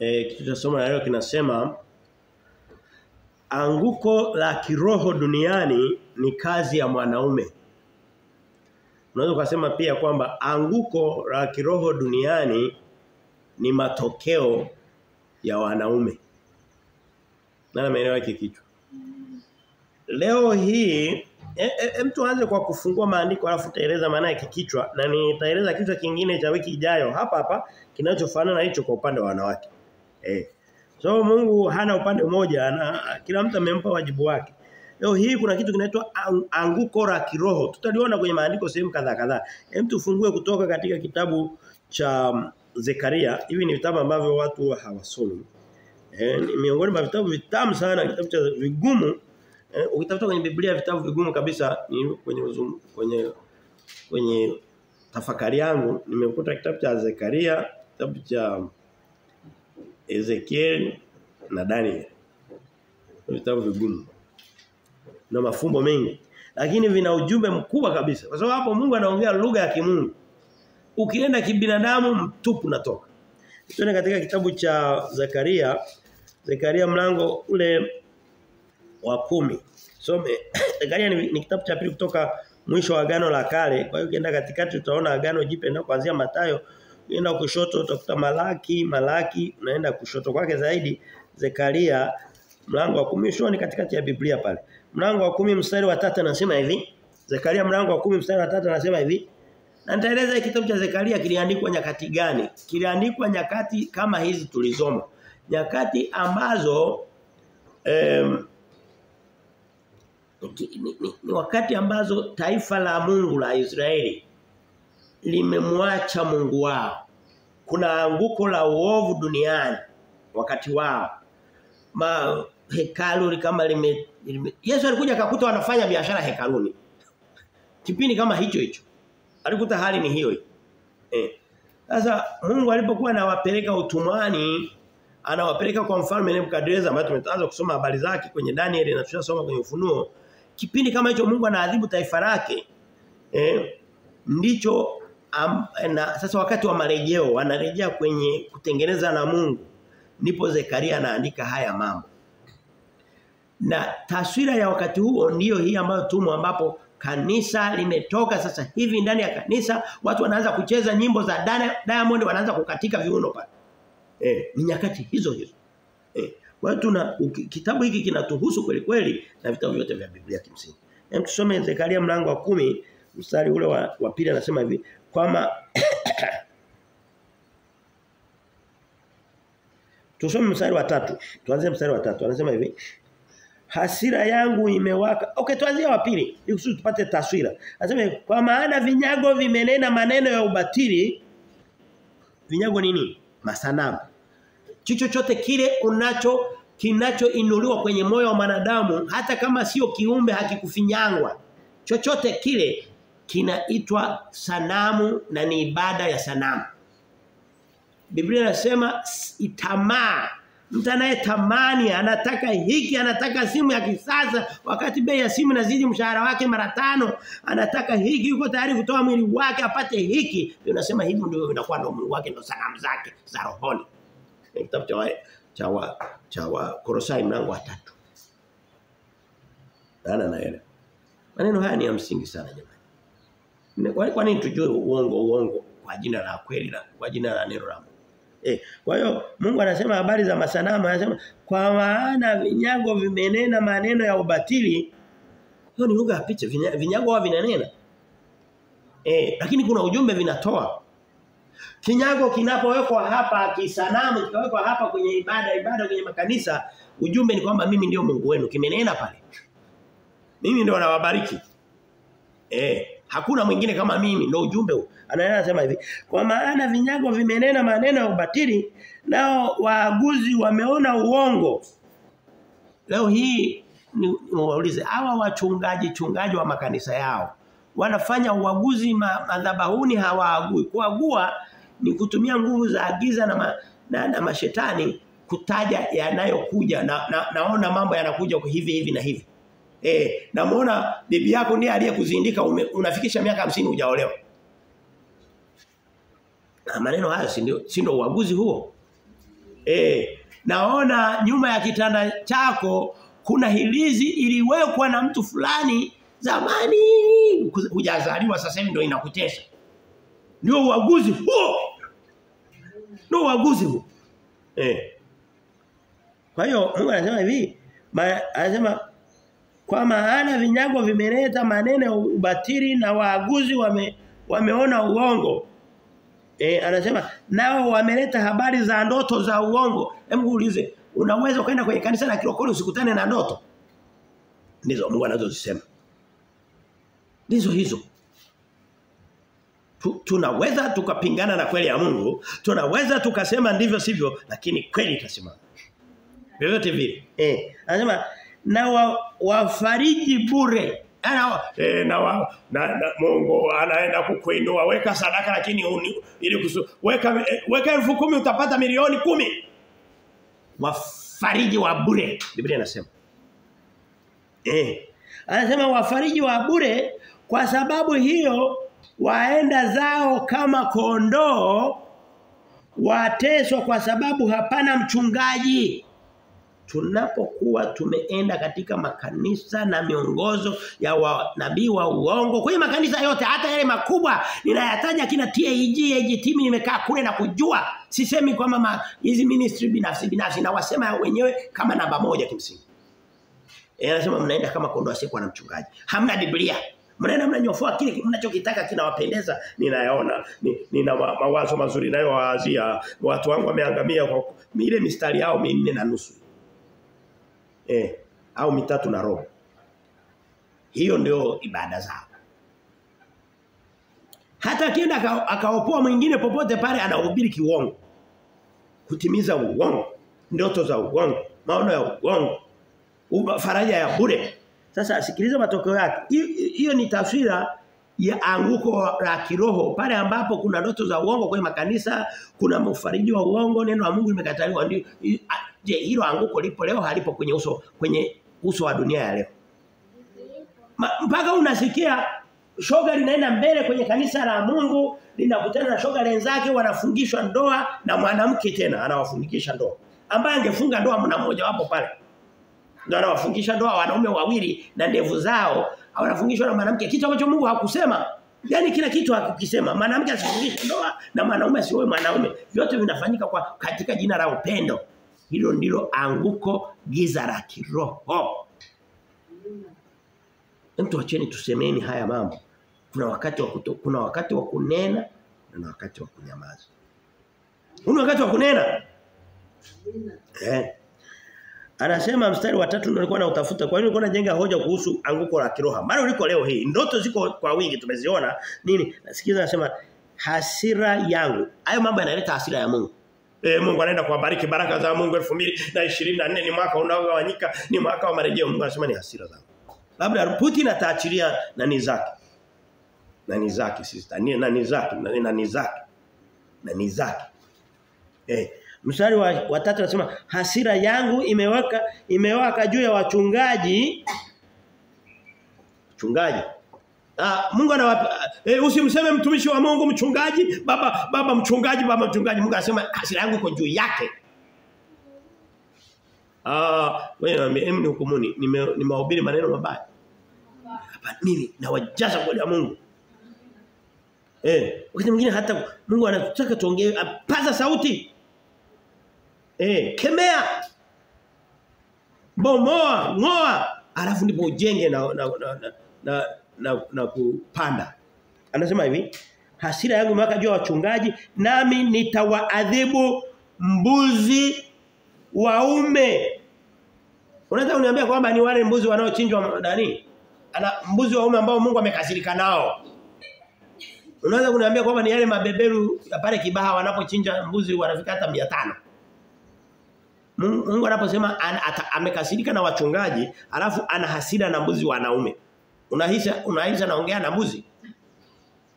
eh kitu cha somo la leo kinasema anguko la kiroho duniani ni kazi ya mwanaume. Unaweza kusema pia kwamba anguko la kiroho duniani ni matokeo ya wanaume. Nani maelewa hiki kichwa? Leo hii e, e, mtu aanze kwa kufungua maandiko alafu taeleza maana ya kichwa na nitaeleza kichwa kingine cha wiki ijayo hapa hapa kinachofanana na hicho kwa upande wa wanawake. Eh. So Mungu hana upande mmoja na kila mtu amempa wajibu wake. Leo hii kuna kitu kinaitwa anguko la kiroho. Tutaliona kwenye maandiko sehemu kadhaa kadhaa. Hem tufungue kutoka katika kitabu cha Zekaria. Hivi ni vitabu ambavyo watu hawasomi. Eh, ni miongoni mwa vitabu vitamu sana, kitabu cha vigumu. Eh, ukitafuta kwenye Biblia vitabu vigumu kabisa ni kwenye uzum, kwenye kwenye tafakari yangu nimekuta kitabu cha Zekaria, kitabu cha Ezekiel na Daniel. Vitabu vigumu. Na mafumbo mengi. Lakini vina ujumbe mkubwa kabisa. Kwa sababu hapo Mungu anaongea lugha ya kimungu. Ukienda kibinadamu mtupu natoka. Tuna katika kitabu cha Zakaria, Zakaria mlango ule wa kumi. Some Zakaria ni, ni kitabu cha pili kutoka mwisho wa agano la kale. Kwa hiyo ukienda katikati utaona agano jipya na kuanzia Mathayo Ukienda kushoto utakuta Malaki, Malaki, unaenda kushoto kwake zaidi Zekaria mlango wa 10 ni katikati ya Biblia pale. Mlango wa kumi mstari wa 3 anasema hivi. Zekaria mlango wa kumi mstari wa 3 anasema hivi. Na nitaeleza kitabu cha Zekaria kiliandikwa nyakati gani? Kiliandikwa nyakati kama hizi tulizoma. Nyakati ambazo em, ni, ni, ni, ni wakati ambazo taifa la Mungu la Israeli limemwacha Mungu wao. Kuna anguko la uovu duniani wakati wao. Ma hekalu kama lime, lime Yesu alikuja akakuta wanafanya biashara hekaluni. Kipindi kama hicho hicho. Alikuta hali ni hiyo. Eh. Sasa Mungu alipokuwa anawapeleka utumwani anawapeleka kwa mfalme Nebukadnezar ambaye tumeanza kusoma habari zake kwenye Daniel na tushasoma kwenye Ufunuo. Kipindi kama hicho Mungu anaadhibu taifa lake. Eh, ndicho Am, na sasa wakati wa marejeo wanarejea kwenye kutengeneza na Mungu ndipo Zekaria anaandika haya mambo. Na taswira ya wakati huo ndiyo hii ambayo tumo ambapo kanisa limetoka sasa hivi ndani ya kanisa watu wanaanza kucheza nyimbo za Diamond wanaanza kukatika viuno pale. Eh, ni nyakati hizo hizo. Eh, kwa hiyo tuna kitabu hiki kinatuhusu kweli kweli na vitabu vyote vya Biblia kimsingi. Hem tusome Zekaria mlango wa kumi mstari ule wa, wa pili anasema hivi kwamba Tusome mstari wa tatu. Tuanze mstari wa tatu. Anasema hivi. Hasira yangu imewaka. Okay, tuanzie wa pili. Ili tupate taswira. Anasema kwa maana vinyago vimenena maneno ya ubatili. Vinyago nini? Masanamu. Chochote kile unacho kinachoinuliwa kwenye moyo wa mwanadamu hata kama sio kiumbe hakikufinyangwa. Chochote kile kinaitwa sanamu na ni ibada ya sanamu. Biblia inasema itamaa Mtu anayetamani anataka hiki, anataka simu ya kisasa wakati bei ya simu inazidi mshahara wake mara tano, anataka hiki, yuko tayari kutoa mwili wake apate hiki. Nasema hivi ndio inakuwa ndio mwili wake ndio sanamu zake za rohoni. Ni kitabu cha chawa cha wa, cha wa Korosai mlango wa 3. Ana naelewa. Maneno haya ni ya msingi sana jamani. Kwa, nini tujue uongo uongo kwa jina la kweli la kwa jina la neno la Mungu? Eh, kwa hiyo Mungu anasema habari za masanamu anasema kwa maana vinyago vimenena maneno ya ubatili. Hiyo ni lugha ya picha vinyago wa vinanena. Eh, lakini kuna ujumbe vinatoa. Kinyago kinapowekwa hapa kisanamu kikawekwa hapa kwenye ibada ibada kwenye makanisa ujumbe ni kwamba mimi ndio Mungu wenu kimenena pale. Mimi ndio nawabariki. Eh, hakuna mwingine kama mimi ndio ujumbe huu. Anaendelea anasema hivi, kwa maana vinyago vimenena maneno ya ubatili nao waaguzi wameona uongo. Leo hii ni waulize hawa wachungaji chungaji wa makanisa yao wanafanya uaguzi ma, madhabahuni hawaagui. Kuagua ni kutumia nguvu za agiza na, ma, na, na mashetani kutaja yanayokuja na, na naona mambo yanakuja hivi hivi na hivi. Eh, namuona bibi yako ndiye aliyekuzindika unafikisha miaka 50 hujaolewa. Na maneno hayo si ndio si ndio uaguzi huo? Eh, naona nyuma ya kitanda chako kuna hilizi iliwekwa na mtu fulani zamani hujazaliwa sasa hivi ndio inakutesa. Ndio uaguzi huo. Ndio uaguzi huo. Eh. Kwa hiyo Mungu anasema hivi, anasema kwa maana vinyago vimeleta maneno ubatili na waaguzi wame, wameona uongo. E, anasema nao wameleta habari za ndoto za uongo. Hebu uulize, unaweza kwenda kwenye kanisa la kirokole usikutane na ndoto? Ndizo Mungu anazozisema. Ndizo hizo. Tu, tunaweza tukapingana na kweli ya Mungu, tunaweza tukasema ndivyo sivyo, lakini kweli itasimama. Vyovyote vile. Eh, anasema na wa, wafariji bure. Ana eh, na, wa, na, na Mungu anaenda kukuinua weka sadaka lakini uni, ili kusu, weka eh, weka elfu kumi utapata milioni kumi. Wafariji wa bure. Biblia inasema. Eh. Anasema wafariji wa bure kwa sababu hiyo waenda zao kama kondoo wateswa kwa sababu hapana mchungaji tunapokuwa tumeenda katika makanisa na miongozo ya nabii wa uongo kwenye makanisa yote hata yale makubwa ninayataja kina TAG AGT nimekaa kule na kujua. Sisemi kwamba hizi ministry binafsi binafsi na wasema wenyewe kama namba moja kimsingi. Eh anasema mnaenda kama kondoo asiyekuwa na mchungaji. Hamna biblia. Mnaenda mnanyofoa kile mnachokitaka kinawapendeza. Ninayaona. Nina mawazo mazuri nayo waazia watu wangu wameangamia kwa ile mistari yao minne na nusu eh au mitatu na roho. Hiyo ndio ibada zao. Hata kienda akaopoa mwingine popote pale anahubiri kiuongo kutimiza uongo ndoto za uongo maono ya uongo faraja ya bure. Sasa sikiliza matokeo yake. Hiyo ni taswira ya anguko la kiroho. Pale ambapo kuna ndoto za uongo kwenye makanisa kuna mfariji wa uongo neno la Mungu limekataliwa. Ndio je hilo anguko lipo leo halipo kwenye uso kwenye uso wa dunia ya leo Ma, mpaka unasikia shoga linaenda mbele kwenye kanisa la Mungu linakutana na shoga wenzake wanafungishwa ndoa na mwanamke tena anawafundikisha ndoa ambaye angefunga ndoa mna mmoja wapo pale ndio anawafungisha ndoa wanaume wawili na ndevu zao wanafungishwa na mwanamke kitu ambacho Mungu hakusema Yaani kila kitu hakukisema. Mwanamke asifungishe ndoa na mwanaume asiwe mwanaume. Vyote vinafanyika kwa katika jina la upendo. Hilo ndilo anguko giza la kiroho. Mtu acheni tusemeni haya mambo. Kuna wakati wa kuto, kuna wakati wa kunena na wakati wa kunyamaza. Kuna wakati wa kunena. Eh. Anasema mstari wa tatu ndio nilikuwa nautafuta. Kwa hiyo nilikuwa najenga hoja kuhusu anguko la kiroho. Mara uliko leo hii. Ndoto ziko kwa wingi tumeziona. Nini? Nasikiza anasema hasira yangu. Hayo mambo yanaleta hasira ya Mungu. E, Mungu anaenda kuwabariki baraka za Mungu 2024 ni mwaka unaogawanyika, ni mwaka wa marejeo. Mungu anasema ni hasira zangu. Labda Putin ataachilia nani zake. Nani zake sister, ni nani zake, nani nani zake. Nani zake. Eh, mstari wa, wa tatu anasema hasira yangu imewaka imewaka juu ya wachungaji wachungaji Ah, Mungu anawapa uh, usimseme mtumishi wa Mungu mchungaji, baba baba mchungaji, baba mchungaji. Mungu anasema hasira yangu iko juu yake. Ah, wewe mimi ni hukumuni, nimehubiri maneno mabaya. Hapa nini? nawajaza kwa Mungu. Eh, wakati mwingine hata Mungu anataka tuongee, paza sauti. Eh, kemea. Bomoa, ngoa, alafu ndipo ujenge na na na, na na, na na kupanda. Anasema hivi, hasira yangu imewaka juu wachungaji nami nitawaadhibu mbuzi waume. Unaweza kuniambia kwamba ni wale mbuzi wanaochinjwa nani? Ana mbuzi waume ambao Mungu amekasirika nao. Unaweza kuniambia kwamba ni yale mabeberu ya pale Kibaha wanapochinja mbuzi wanafika hata 500. Mungu anaposema amekasirika na wachungaji, alafu ana hasira na mbuzi wanaume. Unahisi unahisa naongea na mbuzi?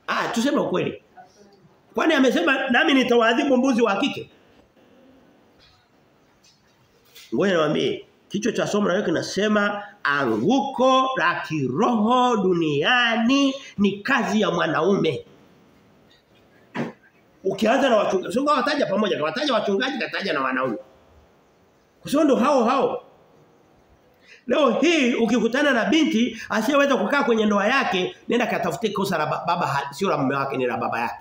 Ah, tuseme ukweli. Kwani amesema nami nitawaadhibu mbuzi wa kike? Ngoja niwaambie, kichwa cha somo leo kinasema anguko la kiroho duniani ni kazi ya mwanaume. Ukianza na wachungaji, sio kawataja pamoja, kawataja wachungaji kataja na wanaume. Kwa sababu ndo hao hao. Leo hii ukikutana na binti asiyeweza kukaa kwenye ndoa yake, nenda katafute kosa la baba sio la mume wake ni la baba yake.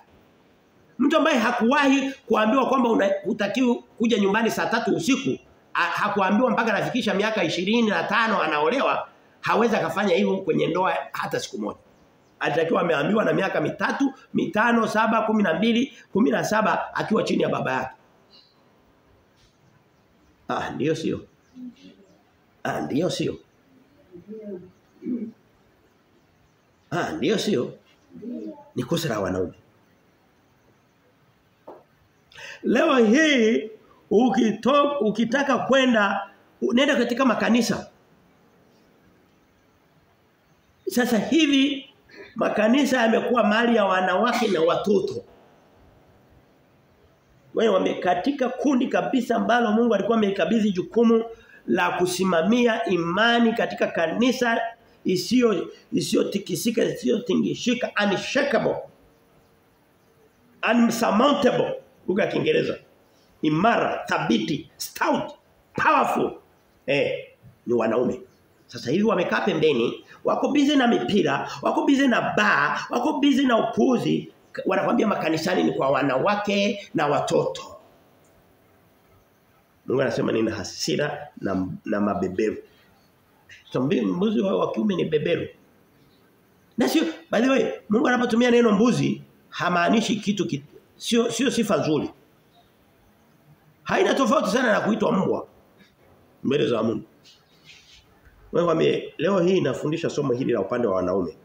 Mtu ambaye hakuwahi kuambiwa kwamba unatakiwa kuja nyumbani saa tatu usiku, hakuambiwa mpaka anafikisha miaka ishirini na tano anaolewa, hawezi akafanya hivyo kwenye ndoa hata siku moja. Alitakiwa ameambiwa na miaka mitatu, mitano, saba, kumi na mbili, kumi na saba akiwa chini ya baba yake. Ah, ndio sio. Ah, ndio sio. Ah, sio. Ni kosa la wanaume. Leo hii ukitoka ukitaka kwenda nenda katika makanisa. Sasa hivi makanisa yamekuwa mali ya wanawake na watoto. Wewe wamekatika kundi kabisa ambalo Mungu alikuwa ameikabidhi jukumu la kusimamia imani katika kanisa isiyo isiyotikisika isiyotingishika unshakable unsurmountable lugha ya Kiingereza. Imara thabiti stout powerful. Eh ni wanaume. Sasa hivi wamekaa pembeni wako busy na mipira wako busy na baa wako busy na upuzi. Wanakwambia makanisani ni kwa wanawake na watoto Mungu anasema nina hasira na, na mabeberu. So mbuzi wa kiume ni beberu. Na sio by the way Mungu anapotumia neno mbuzi hamaanishi kitu ki, sio sio sifa nzuri. Haina tofauti sana na kuitwa mbwa mbele za Mungu. Wewe mimi leo hii nafundisha somo hili la upande wa wanaume.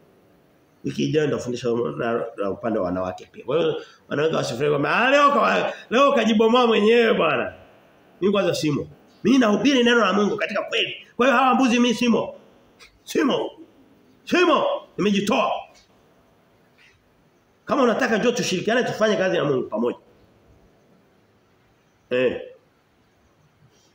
Wiki ijayo nitafundisha somo la upande wa wanawake pia. Kwa hiyo wanawake wasifurahi kwamba leo kwa, leo kajibomoa mwenyewe bwana. Mimi kwanza simo. Mimi nahubiri neno la Mungu katika kweli. Kwa hiyo hawa mbuzi mimi simo. Simo. Simo. Nimejitoa. Kama unataka njoo tushirikiane tufanye kazi ya Mungu pamoja. Eh.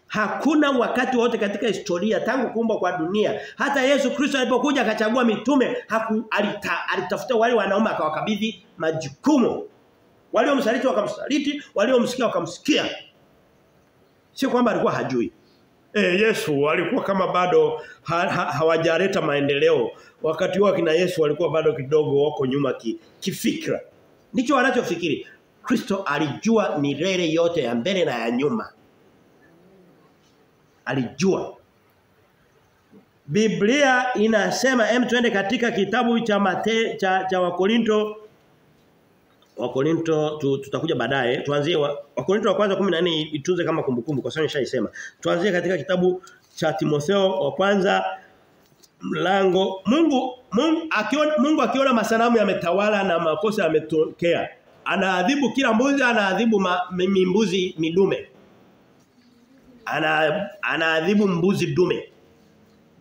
Hakuna wakati wote katika historia tangu kuumbwa kwa dunia hata Yesu Kristo alipokuja akachagua mitume haku, alita, alitafuta wale wanaume akawakabidhi majukumu. Waliomsaliti wakamsaliti, waliomsikia wakamsikia. Sio kwamba alikuwa hajui. E, Yesu alikuwa kama bado ha, ha, hawajaleta maendeleo. Wakati huo kina Yesu walikuwa bado kidogo wako nyuma ki, kifikra. Ndicho wanachofikiri. Kristo alijua milele yote ya mbele na ya nyuma. Alijua. Biblia inasema hem tuende katika kitabu cha Mate, cha, cha Wakorinto Wakorinto tu, tutakuja baadaye. Tuanzie Wakorinto wa, wa kwanza 14 itunze kama kumbukumbu kwa sababu nishaisema. Tuanzie katika kitabu cha Timotheo wa kwanza mlango Mungu Mungu akiona Mungu akiona masanamu yametawala na makosa yametokea anaadhibu kila mbuzi anaadhibu mimbuzi midume. Ana anaadhibu mbuzi dume.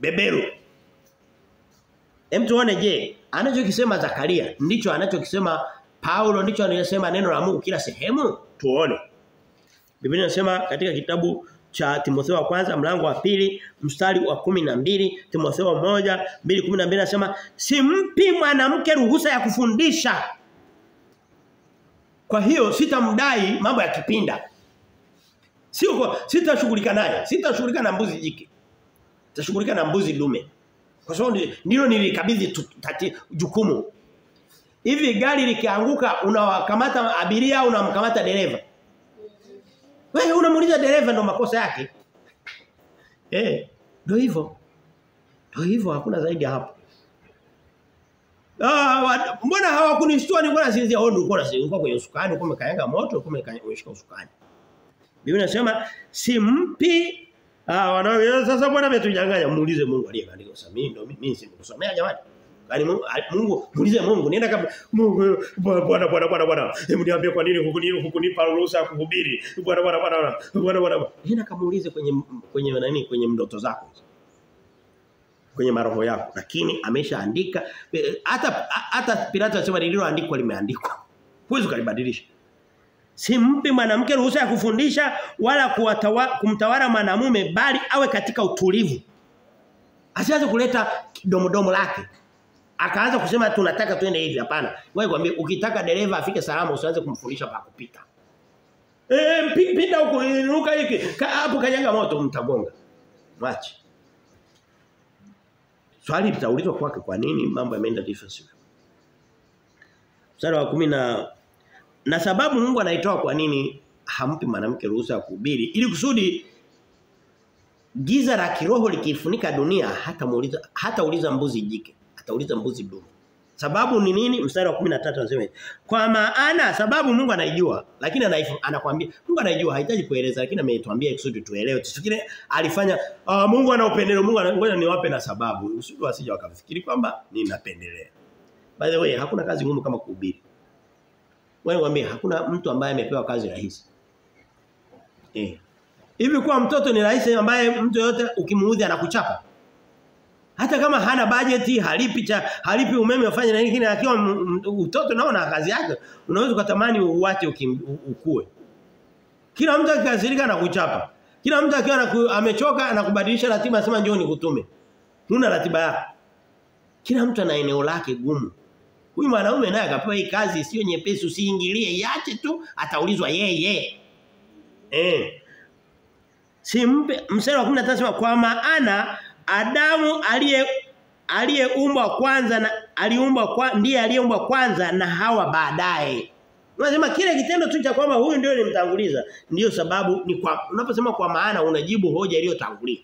Beberu. Hem tuone je anachokisema Zakaria ndicho anachokisema Paulo ndicho anayesema neno la Mungu kila sehemu? Tuone. Biblia inasema katika kitabu cha Timotheo wa kwanza mlango wa pili mstari wa kumi na mbili Timotheo moja mbili kumi na mbili anasema simpi mwanamke ruhusa ya kufundisha. Kwa hiyo sitamdai mambo ya kipinda. Sio kwa sitashughulika naye sitashughulika na mbuzi jike. Tashughulika na mbuzi dume. Kwa sababu ndilo nilikabidhi jukumu Hivi gari likianguka unawakamata abiria au unamkamata dereva? Wewe unamuuliza dereva ndo makosa yake. Eh, ndio hivyo. Ndio hivyo hakuna zaidi hapo. Ah, mbona hawakunishtua nilikuwa nasinzia na nilikuwa nasinzia kwenye usukani uko umekaanga moto uko umeshika usukani. Biblia inasema simpi ah wanao sasa bwana ametujanganya muulize Mungu aliyeandika mimi ndo mimi simekusomea jamani. Yaani Mungu muulize Mungu nenda kama Mungu bwana bwana bwana bwana hebu niambie kwa nini hukunipa hukunipa ruhusa ya kuhubiri. Bwana bwana bwana bwana. Bwana nenda kamuulize kwenye kwenye nani kwenye ndoto zako. Kwenye maroho yako. Lakini ameshaandika hata hata Pilato anasema lililoandikwa limeandikwa. Huwezi kulibadilisha Simpi mwanamke ruhusa ya kufundisha wala kuwatawa, kumtawala mwanamume bali awe katika utulivu. Asianze kuleta domodomo lake. Akaanza kusema tunataka tuende hivi hapana. Wewe kwambie ukitaka dereva afike salama usianze kumfundisha pa kupita. Eh pinda huko inuka hiki hapo kanyaga moto mtagonga. Mwache. Swali litaulizwa kwake kwa nini mambo yameenda defensive. Mstari wa kumi na na sababu Mungu anaitoa kwa nini hampi mwanamke ruhusa ya kuhubiri ili kusudi giza la kiroho likifunika dunia hata muuliza hata uliza mbuzi jike atauliza mbuzi dume sababu ni nini? Mstari wa 13 anasema kwa maana sababu Mungu anaijua lakini anakuambia Mungu anaijua hahitaji kueleza lakini ametuambia kusudi tuelewe. Kile alifanya uh, Mungu ana upendeleo Mungu anangoja niwape na sababu. Usije wasije wakafikiri kwamba ninapendelea. By the way hakuna kazi ngumu kama kuhubiri. Wewe niambie hakuna mtu ambaye amepewa kazi rahisi. Eh. Hivi kuwa mtoto ni rahisi ambaye mtu yote ukimuudhi anakuchapa. Hata kama hana bajeti, halipi cha halipi umeme afanye na nini akiwa mtoto naona kazi yake, unaweza kutamani uache ukue. Kila mtu akikasirika na kuchapa. Kila mtu akiwa amechoka na kubadilisha ratiba anasema njoo nikutume. Huna ratiba yako. Kila mtu ana eneo lake gumu. Huyu mwanaume naye akapewa hii kazi sio nyepesi usiingilie iache tu ataulizwa yeye. Eh. Simpe mstari wa 15 sema kwa maana Adamu aliye aliyeumbwa kwanza na aliumbwa kwa, ndiye aliyeumbwa kwanza na Hawa baadaye. Unasema kile kitendo tu cha kwamba huyu ndio nimtanguliza ndio sababu ni kwa unaposema kwa maana unajibu hoja iliyotangulia.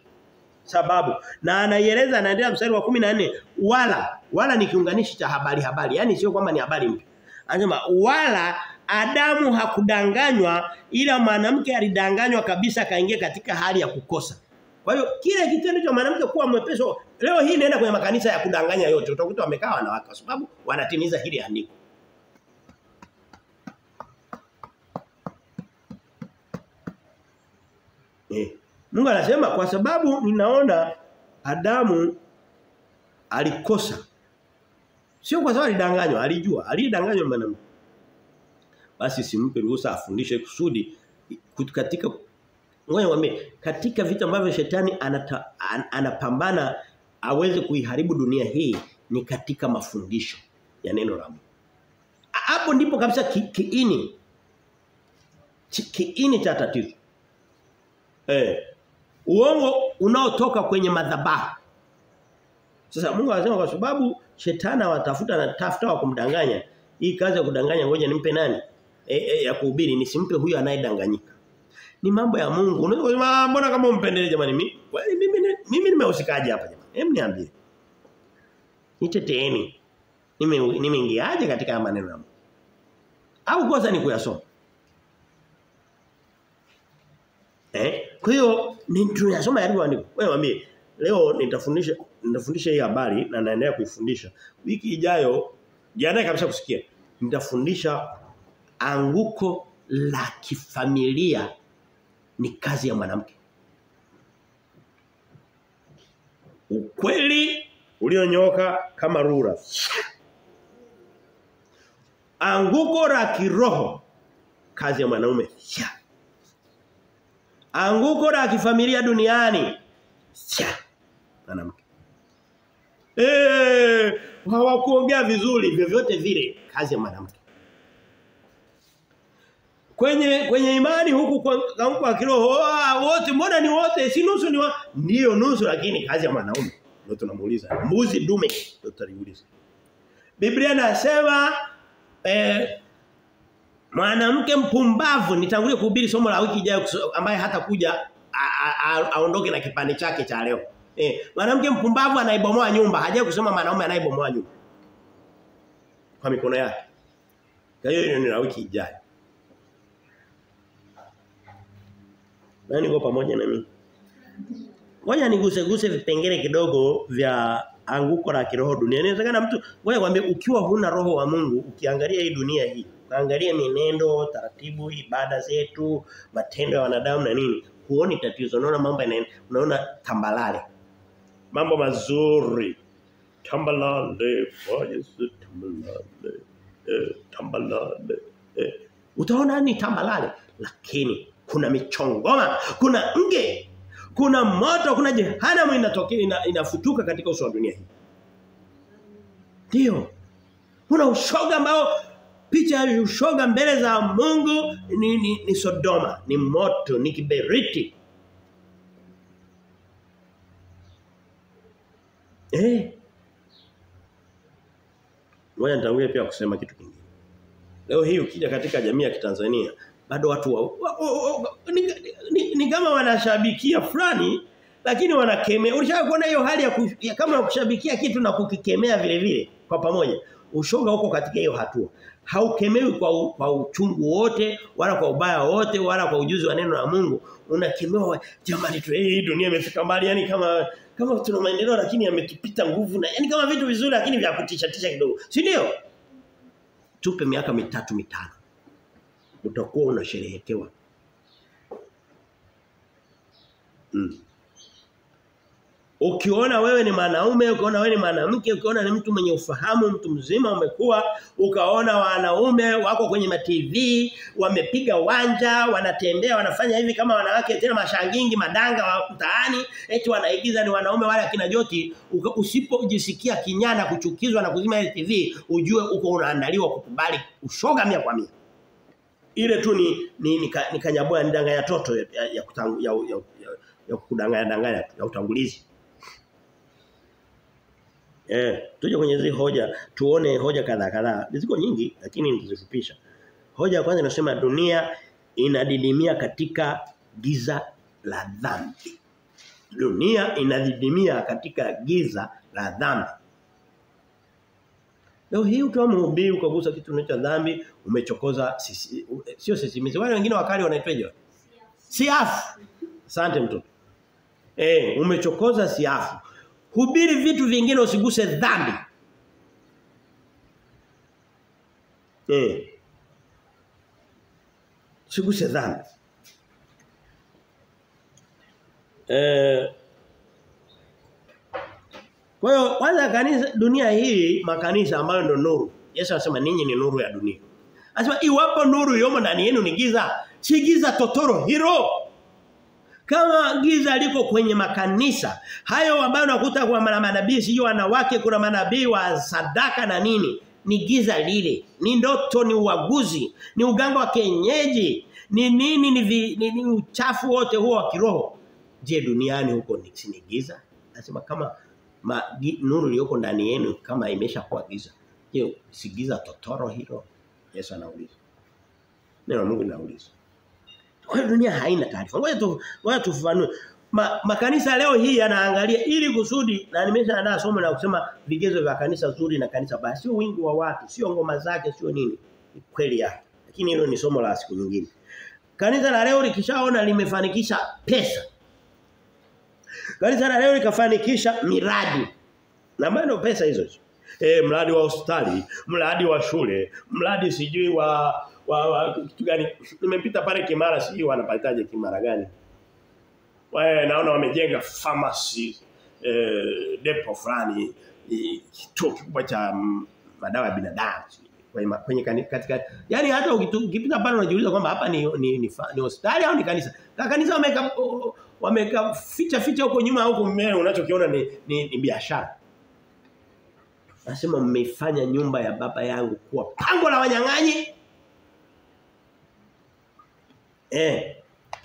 Sababu na anaieleza anaendelea mstari wa 14 wala wala ni kiunganishi cha habari habari yani sio kwamba ni habari mpya. Anasema wala Adamu hakudanganywa ila mwanamke alidanganywa kabisa akaingia katika hali ya kukosa. Kwa hiyo kile kitendo cha mwanamke kuwa mwepeso leo hii naenda kwenye makanisa ya kudanganya yote utakuta wamekaa wanawake kwa sababu wanatimiza hili andiko. Eh. Mungu anasema kwa sababu ninaona Adamu alikosa. Sio kwa sababu alidanganywa, alijua, alidanganywa mwanamke basi simpe ruhusa afundishe kusudi katika ngoja niwaambie katika vitu ambavyo shetani anata, an, anapambana aweze kuiharibu dunia hii ni katika mafundisho ya neno la Mungu. Hapo ndipo kabisa ki, kiini ki, kiini cha tatizo. Eh. Uongo unaotoka kwenye madhabahu. Sasa Mungu anasema kwa sababu shetani watafuta na tafuta wa kumdanganya. Hii kazi ya kudanganya ngoja nimpe nani? E, e, ya kuhubiri nisimpe huyu anayedanganyika. Ni mambo ya Mungu. Unaweza kusema mbona kama umpendelee jamani mimi? Kwani mimi mimi nimehusikaje hapa jamani? Hem niambie. Niteteeni. Nime nimeingiaje katika maneno ya? Au kosa ni kuyasoma? Eh? Kwa hiyo ni tunayasoma yaliyoandikwa. Wewe mwambie leo nitafundisha nitafundisha hii habari na naendelea kuifundisha. Wiki ijayo jiandae kabisa kusikia. Nitafundisha anguko la kifamilia ni kazi ya mwanamke. Ukweli ulionyoka kama rura. Anguko la kiroho kazi ya mwanaume. Anguko la kifamilia duniani. Mwanamke. Eh, hawakuongea vizuri vyovyote vile kazi ya mwanamke. Kwenye kwenye imani huku kwa kwa kiroho wote mbona ni wote? Si nusu ni wa ndio nusu lakini kazi ya mwanaume. Ndio tunamuuliza. Mbuzi dume ndio tutaliuliza. Biblia nasema eh, mwanamke mpumbavu nitangulie kuhubiri somo la wiki ijayo ambaye hata kuja aondoke na kipande chake cha leo. Eh mwanamke mpumbavu anaibomoa nyumba hajaje kusema mwanaume anaibomoa nyumba. Kwa mikono yake. Kwa hiyo ni la wiki ijayo Na niko pamoja na mimi. Ngoja niguse guse vipengele kidogo vya anguko la kiroho dunia. Inawezekana mtu ngoja kwambie ukiwa huna roho wa Mungu ukiangalia hii dunia hii, ukaangalia mienendo, taratibu, ibada zetu, matendo ya wanadamu na nini, huoni tatizo. Unaona mambo yanaenda, unaona tambalale. Mambo mazuri. Tambalale, kwa Yesu tambalale. Eh, tambalale. Eh. Utaona ni tambalale lakini kuna michongoma, kuna nge, kuna moto, kuna jehanamu inatokea ina, inafutuka katika uso wa dunia hii. Ndio. Kuna ushoga ambao picha ya ushoga mbele za Mungu ni, ni, ni Sodoma, ni moto, ni kiberiti. Eh. Ngoja nitangulie pia kusema kitu kingine. Leo hii ukija katika jamii ya Kitanzania bado watu wa, wa, wa, wa, ni, ni, ni kama wanashabikia fulani lakini wanakemea. Ulishawahi kuona hiyo hali ya, kush, ya kama kushabikia kitu na kukikemea vile vile kwa pamoja. Ushoga huko katika hiyo hatua. Haukemewi kwa, kwa uchungu wote wala kwa ubaya wote wala kwa ujuzi wa neno la Mungu. Unakemewa jamani tu hii dunia imefika mbali yani kama kama tuna maendeleo lakini yametupita nguvu na yani kama vitu vizuri lakini vya kutisha tisha kidogo. Si ndio? Tupe miaka mitatu mitano. Utakuwa unasherehekewa. Mm. Ukiona wewe ni mwanaume, ukiona wewe ni mwanamke, ukiona ni mtu mwenye ufahamu, mtu mzima umekuwa, ukaona wanaume wako kwenye ma TV, wamepiga wanja, wanatembea, wanafanya hivi kama wanawake tena mashangingi, madanga wa mtaani, eti wanaigiza ni wanaume wale akina Joti, usipojisikia kinyana kuchukizwa na kuzima ile TV, ujue uko unaandaliwa kukubali ushoga mia kwa mia. Ile tu ni ni, ni, ni ndanga ya toto ya ya, kutangu, ya, ya, ya, ya kudanganya danganya ya utangulizi. Eh, tuje kwenye hizi hoja, tuone hoja kadhaa kadhaa. Ziko nyingi lakini nitazifupisha. Hoja ya kwanza inasema dunia inadidimia katika giza la dhambi. Dunia inadidimia katika giza la dhambi. Leo hii ukiwa mhubiri ukagusa kitu kinacho dhambi, umechokoza sisi sio sisimizi. Wale wengine wakali wanaitwaje? Siafu. Asante mtoto. Eh, umechokoza siafu. Hubiri vitu vingine usiguse dhambi. Eh. Usiguse dhambi. Eh Kwa hiyo kwanza kanisa dunia hii makanisa ambayo ndio nuru. Yesu anasema ninyi ni nuru ya dunia. Anasema iwapo nuru yomo ndani yenu ni giza, si giza totoro hilo. Kama giza liko kwenye makanisa, hayo ambayo unakuta kwa manabii sio wanawake kuna manabii wa sadaka na nini? Ni giza lile. Ni ndoto ni uaguzi, ni uganga wa kienyeji, ni nini ni, vi, ni, ni uchafu wote huo wa kiroho. Je, duniani huko ni, ni giza? Anasema kama ma, nuru liyoko ndani yenu kama imeshakuwa giza. Je, si giza totoro hilo? Yesu anauliza. Neno Mungu linauliza. Kwa dunia haina taarifa. Ngoja tu ngoja tufafanue. Ma, makanisa leo hii yanaangalia ili kusudi na nimeshaandaa somo la kusema vigezo vya kanisa zuri na kanisa baya. Sio wingi wa watu, sio ngoma zake, sio nini. Ni kweli yake. Lakini hilo ni somo la siku nyingine. Kanisa la leo likishaona limefanikisha pesa. Kanisa la leo likafanikisha miradi. Na maana pesa hizo. Eh mradi wa hospitali, mradi wa shule, mradi sijui wa wa, kitu gani nimepita pale Kimara sijui wanapataje Kimara gani. Wae naona wamejenga pharmacy eh depo fulani kituo kikubwa cha madawa ya binadamu kwenye katika yani hata ukipita pale unajiuliza kwamba hapa ni ni ni, hospitali au ni kanisa. Ka kanisa wameka wameka ficha ficha huko nyuma huko mbele unachokiona ni ni, ni biashara. Nasema mmeifanya nyumba ya baba yangu kuwa pango la wanyang'anyi. Eh.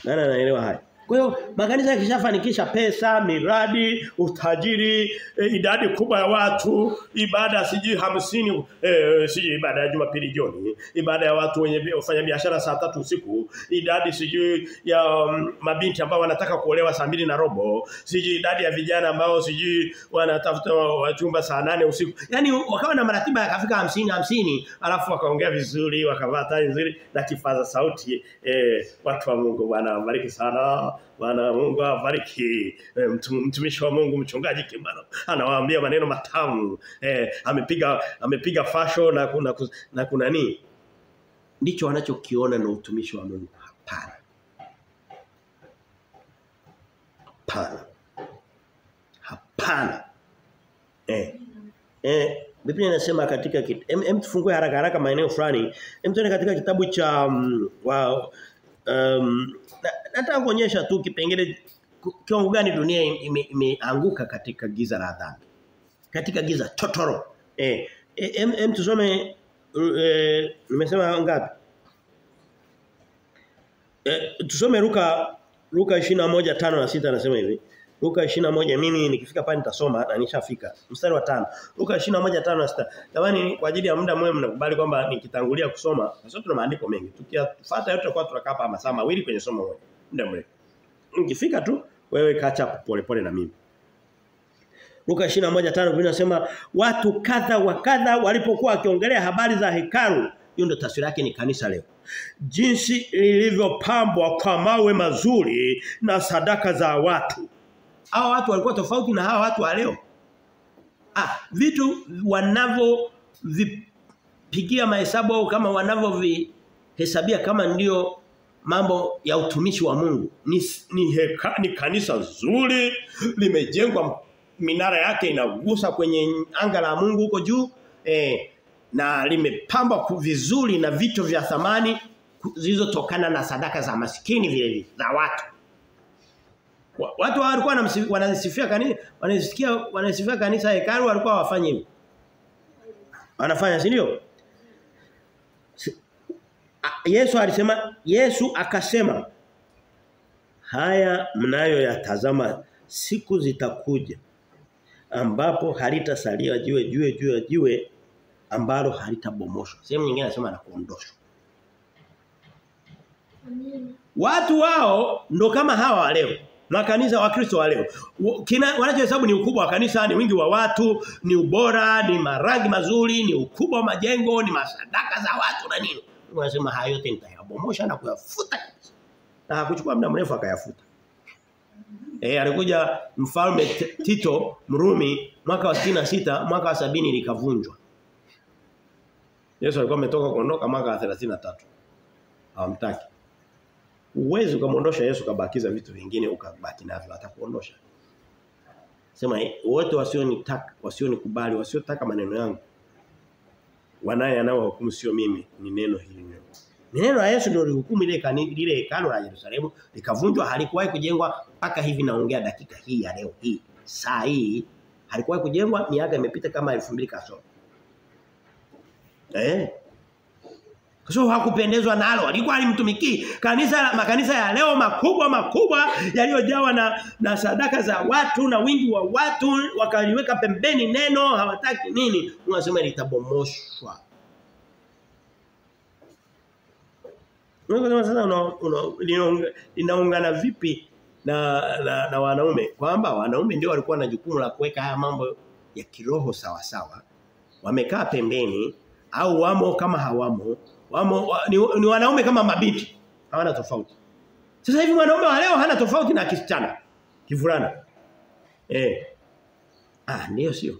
Nani anaelewa haya? Kwa hiyo makanisa yakishafanikisha pesa, miradi, utajiri, e, idadi kubwa ya watu, ibada siji hamsini e, siji ibada ya Jumapili jioni, ibada ya watu wenye wafanya biashara saa tatu usiku, idadi siji ya um, mabinti ambao wanataka kuolewa saa mbili na robo, siji idadi ya vijana ambao siji wanatafuta wachumba saa nane usiku. Yaani wakawa na maratiba yakafika hamsini hamsini alafu wakaongea vizuri, wakavaa tai nzuri na kifaza sauti e, watu wa Mungu bwana wabariki sana Bwana Mungu awabariki. E, mtumishi wa Mungu mchungaji Kimaro anawaambia maneno matamu. Eh amepiga amepiga fasho na kuna na kuna nini? Ndicho anachokiona na utumishi wa Mungu. Hapana. Hapana. Hapana. Eh. Eh Biblia inasema katika em, em tufungue haraka haraka maeneo fulani. Em tuende katika kitabu cha um, wa um, nataka kuonyesha tu kipengele kiwango gani dunia imeanguka ime katika giza la dhambi. Katika giza totoro. Eh, em, em tusome eh, nimesema ngapi? Eh, tusome Luka Luka 21:5 na 6 anasema hivi. Luka 21 mimi nikifika pale nitasoma na nishafika. Mstari wa 5. Luka 21:5 na 6. Jamani kwa ajili ya muda mwema mnakubali kwamba nikitangulia kusoma, kwa sababu tuna maandiko mengi. Tukifuata yote kwa tutakaa hapa masaa mawili kwenye somo moja. Muda mrefu. Ukifika tu wewe kacha pole pole na mimi. Luka 21:5 vinasema watu kadha wa kadha walipokuwa wakiongelea habari za hekalu hiyo ndio taswira yake ni kanisa leo. Jinsi lilivyopambwa kwa mawe mazuri na sadaka za watu. Hawa watu walikuwa tofauti na hawa watu wa leo. Ah, vitu wanavyo vipigia mahesabu au kama wanavyovihesabia kama ndio mambo ya utumishi wa Mungu. Ni ni, heka, ni kanisa zuri limejengwa minara yake inagusa kwenye anga la Mungu huko juu eh na limepambwa vizuri na vito vya thamani zilizotokana na sadaka za masikini vile vile za watu. Watu walikuwa wanasifia kanisa wanasikia wanasifia kanisa hekalu walikuwa wafanye hivi. Wanafanya si ndio? Yesu alisema Yesu akasema haya mnayoyatazama siku zitakuja ambapo halitasalia jiwe jiwe jiwe jiwe ambalo halitabomoshwa. Sehemu nyingine anasema na kuondoshwa. Watu wao ndo kama hawa leo. Makanisa wa Kristo wa leo. Wanachohesabu ni ukubwa wa kanisa, ni wingi wa watu, ni ubora, ni marangi mazuri, ni ukubwa wa majengo, ni masadaka za watu na nini. Wanasema hayo yote nitayabomosha na kuyafuta kabisa. Na hakuchukua muda mrefu akayafuta. Eh alikuja mfalme Tito Mrumi mwaka wa sita mwaka wa sabini likavunjwa. Yesu alikuwa ametoka kuondoka mwaka wa 33. Hawamtaki. Uwezo kumuondosha Yesu kabakiza vitu vingine ukabaki navyo atakuondosha. Sema wote wasionitaka, wasionikubali, wasiotaka maneno yangu. Wanaye anao hukumu sio mimi, ni neno hili neno. Neno la Yesu ndio lihukumu ile kanisa lile hekalu la Yerusalemu likavunjwa halikuwahi kujengwa mpaka hivi naongea dakika hii ya leo hii. Saa hii halikuwahi kujengwa miaka imepita kama 2000 kasoro. Eh. Sababu hakupendezwa nalo, alikuwa alimtumikii. Kanisa makanisa ya leo makubwa makubwa yaliyojawa na na sadaka za watu na wingi wa watu wakaliweka pembeni neno hawataki nini? Unasema litabomoshwa. Unasema sasa linaungana vipi na, na na wanaume kwamba wanaume ndio walikuwa na jukumu la kuweka haya mambo ya kiroho sawa sawa. Wamekaa pembeni au wamo kama hawamo wamo wa, ni, ni wanaume kama mabiti hawana tofauti. Sasa hivi mwanaume wa leo hana tofauti na kisichana kivulana. Eh ah ndio sio.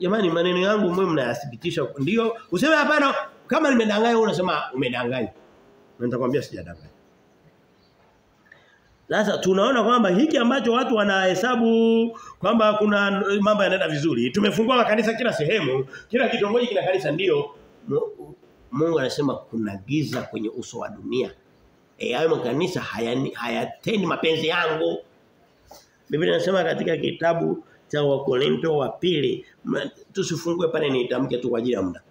Jamani maneno yangu mwe mnayathibitisha. Ndio useme hapana kama nimedanganya wewe unasema umedanganya. Na nitakwambia sijadanganya. Sasa tunaona kwamba hiki ambacho watu wanahesabu kwamba kuna mambo yanaenda vizuri. Tumefungua makanisa kila sehemu, kila kitongoji kina kanisa ndio. Mungu anasema kuna giza kwenye uso wa dunia. Eh hayo makanisa hayatendi haya mapenzi yangu. Biblia inasema katika kitabu cha Wakorinto wa pili tusifungue pale niitamke tu kwa ajili ya muda.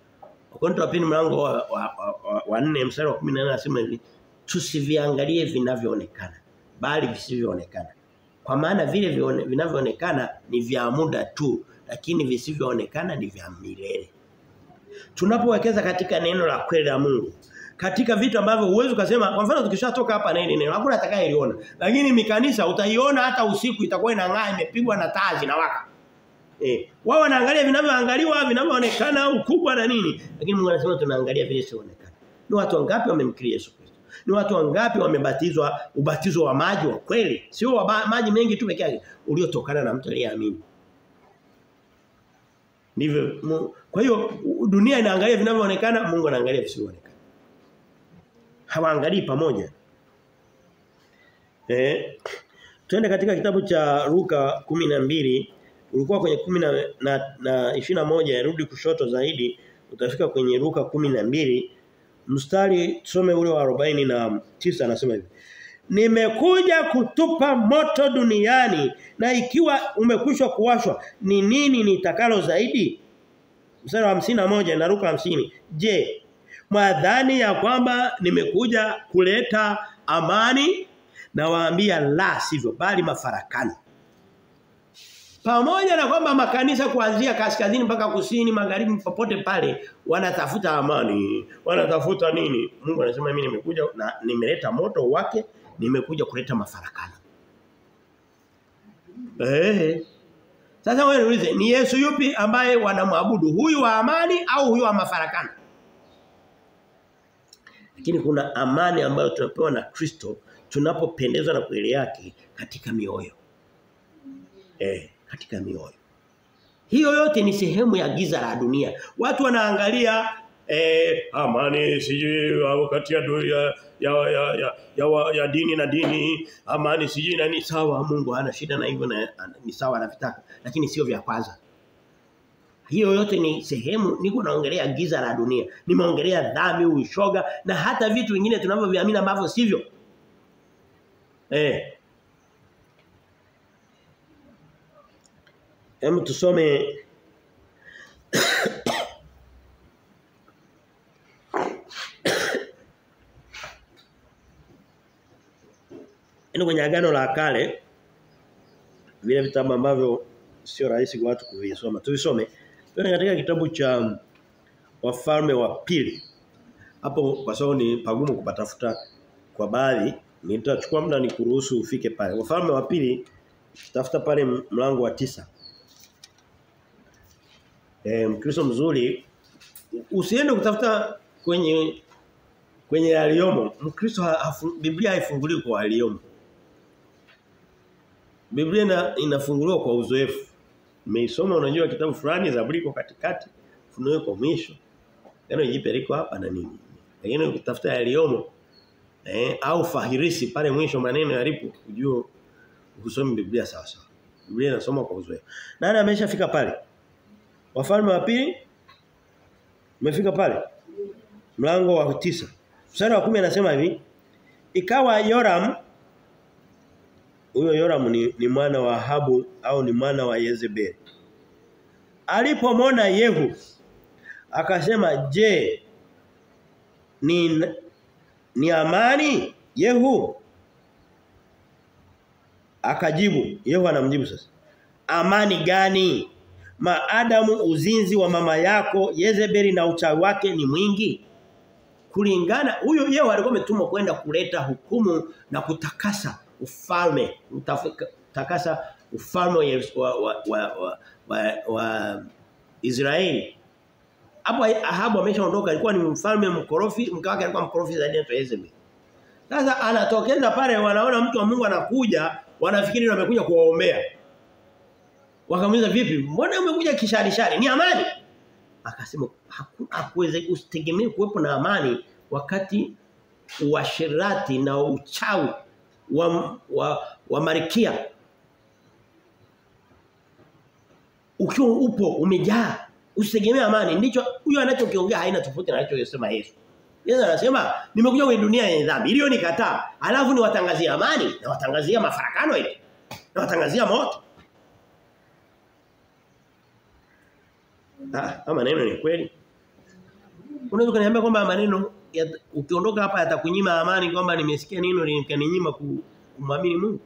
Wakorinto wa pili mlango wa 4 wa, wa, wa, mstari wa 14 anasema hivi tusiviangalie vinavyoonekana bali visivyoonekana. Kwa maana vile vinavyoonekana ni vya muda tu, lakini visivyoonekana ni vya milele. Tunapowekeza katika neno la kweli la Mungu, katika vitu ambavyo uwezo kusema kwa mfano tukishatoka hapa na neno hakuna atakayeliona. Lakini mikanisa utaiona hata usiku itakuwa inang'aa imepigwa na taa zinawaka. Eh, wao wanaangalia vinavyoangaliwa, vinavyoonekana ukubwa na nini, lakini Mungu anasema tunaangalia vile sionekana. Ni watu wangapi wamemkiri Yesu Kristo? Ni watu wangapi wamebatizwa ubatizo wa maji wa kweli? Sio maji mengi tu pekee yake uliotokana na mtu aliyeamini. Ndivyo kwa hiyo dunia inaangalia vinavyoonekana, Mungu anaangalia visivyoonekana. Hawaangalii pamoja. Eh Twende katika kitabu cha Luka mbili ulikuwa kwenye 10 na, na, na 21 rudi kushoto zaidi utafika kwenye Luka mbili mstari tusome ule wa 49 anasema hivi Nimekuja kutupa moto duniani na ikiwa umekwisha kuwashwa ni nini nitakalo zaidi mstari wa 51 na moja naruka hamsini Je, mwadhani ya kwamba nimekuja kuleta amani na waambia la sivyo bali mafarakano. Pamoja na kwamba makanisa kuanzia kaskazini mpaka kusini magharibi popote pale wanatafuta amani, wanatafuta nini? Mungu anasema mimi nimekuja na nimeleta moto wake, nimekuja kuleta mafarakano. Eh. Sasa wewe niulize, ni Yesu yupi ambaye wanamwabudu? Huyu wa amani au huyu wa mafarakano? Lakini kuna amani ambayo tunapewa na Kristo tunapopendezwa na kweli yake katika mioyo. Eh, katika mioyo. Hiyo yote ni sehemu ya giza la dunia. Watu wanaangalia eh, amani sijui wakati ya, ya ya ya ya, ya, ya, dini na dini. Amani sijui na ni sawa Mungu hana shida na hivyo na ni sawa anavitaka lakini sio vya kwanza. Hiyo yote ni sehemu niko naongelea giza la dunia. Nimeongelea dhambi ushoga na hata vitu vingine tunavyoviamini ambavyo sivyo. Eh. Hem tusome Eno kwenye agano la kale vile vitabu ambavyo sio rahisi kwa watu kuvisoma. Tuvisome. Tuna katika kitabu cha Wafalme wa pili. Hapo kwa sababu ni pagumu kupatafuta kwa baadhi, nitachukua muda nikuruhusu ufike pale. Wafalme wa pili tafuta pale mlango wa tisa Eh Mkristo mzuri usiende kutafuta kwenye kwenye aliyomo. Mkristo Biblia haifunguliwi kwa aliyomo. Biblia ina, inafunguliwa kwa uzoefu. Umeisoma unajua kitabu fulani Zaburi iko katikati, Funuo kwa mwisho. Neno jipe liko hapa na nini. Lakini ukitafuta yaliomo eh au fahirisi pale mwisho maneno yalipo ujue usome Biblia sawa sawa. Biblia inasoma kwa uzoefu. Nani ameshafika pale? Wafalme wa pili Umefika pale? Mlango wa tisa Mstari wa 10 anasema hivi, ikawa Yoram huyo yoramu ni, ni mwana wa Ahabu au ni mwana wa Yezebeli. Alipomona Yehu akasema, "Je, ni ni amani Yehu?" Akajibu, Yehu anamjibu sasa. Amani gani? Maadamu uzinzi wa mama yako Yezebeli na uchawi wake ni mwingi kulingana huyo Yehu alikuwa ametumwa kwenda kuleta hukumu na kutakasa ufalme mtakasa ufalme wa wa wa, wa, wa, wa Israeli. Hapo Ahabu ameshaondoka alikuwa ni mfalme mkorofi mke wake alikuwa mkorofi zaidi ya Yezebeli. Sasa anatokeza pale wanaona mtu wa Mungu anakuja wanafikiri amekuja kuwaombea. Wakamuuliza vipi? Mbona umekuja kisharishari ni amani? Akasema hakuweze usitegemee kuwepo na amani wakati uasherati na uchawi wa wa, wa marikia ukiwa upo umejaa usitegemee amani. Ndicho huyo anachokiongea haina tofauti na anachosema Yesu. Yesu anasema nimekuja kwenye dunia yenye dhambi. Iliyo nikataa alafu niwatangazia amani na watangazia mafarakano ile. Na watangazia moto. Ah, maneno ni kweli. Unaweza kuniambia kwamba maneno ukiondoka hapa yatakunyima amani kwamba nimesikia neno likaninyima kumwamini Mungu.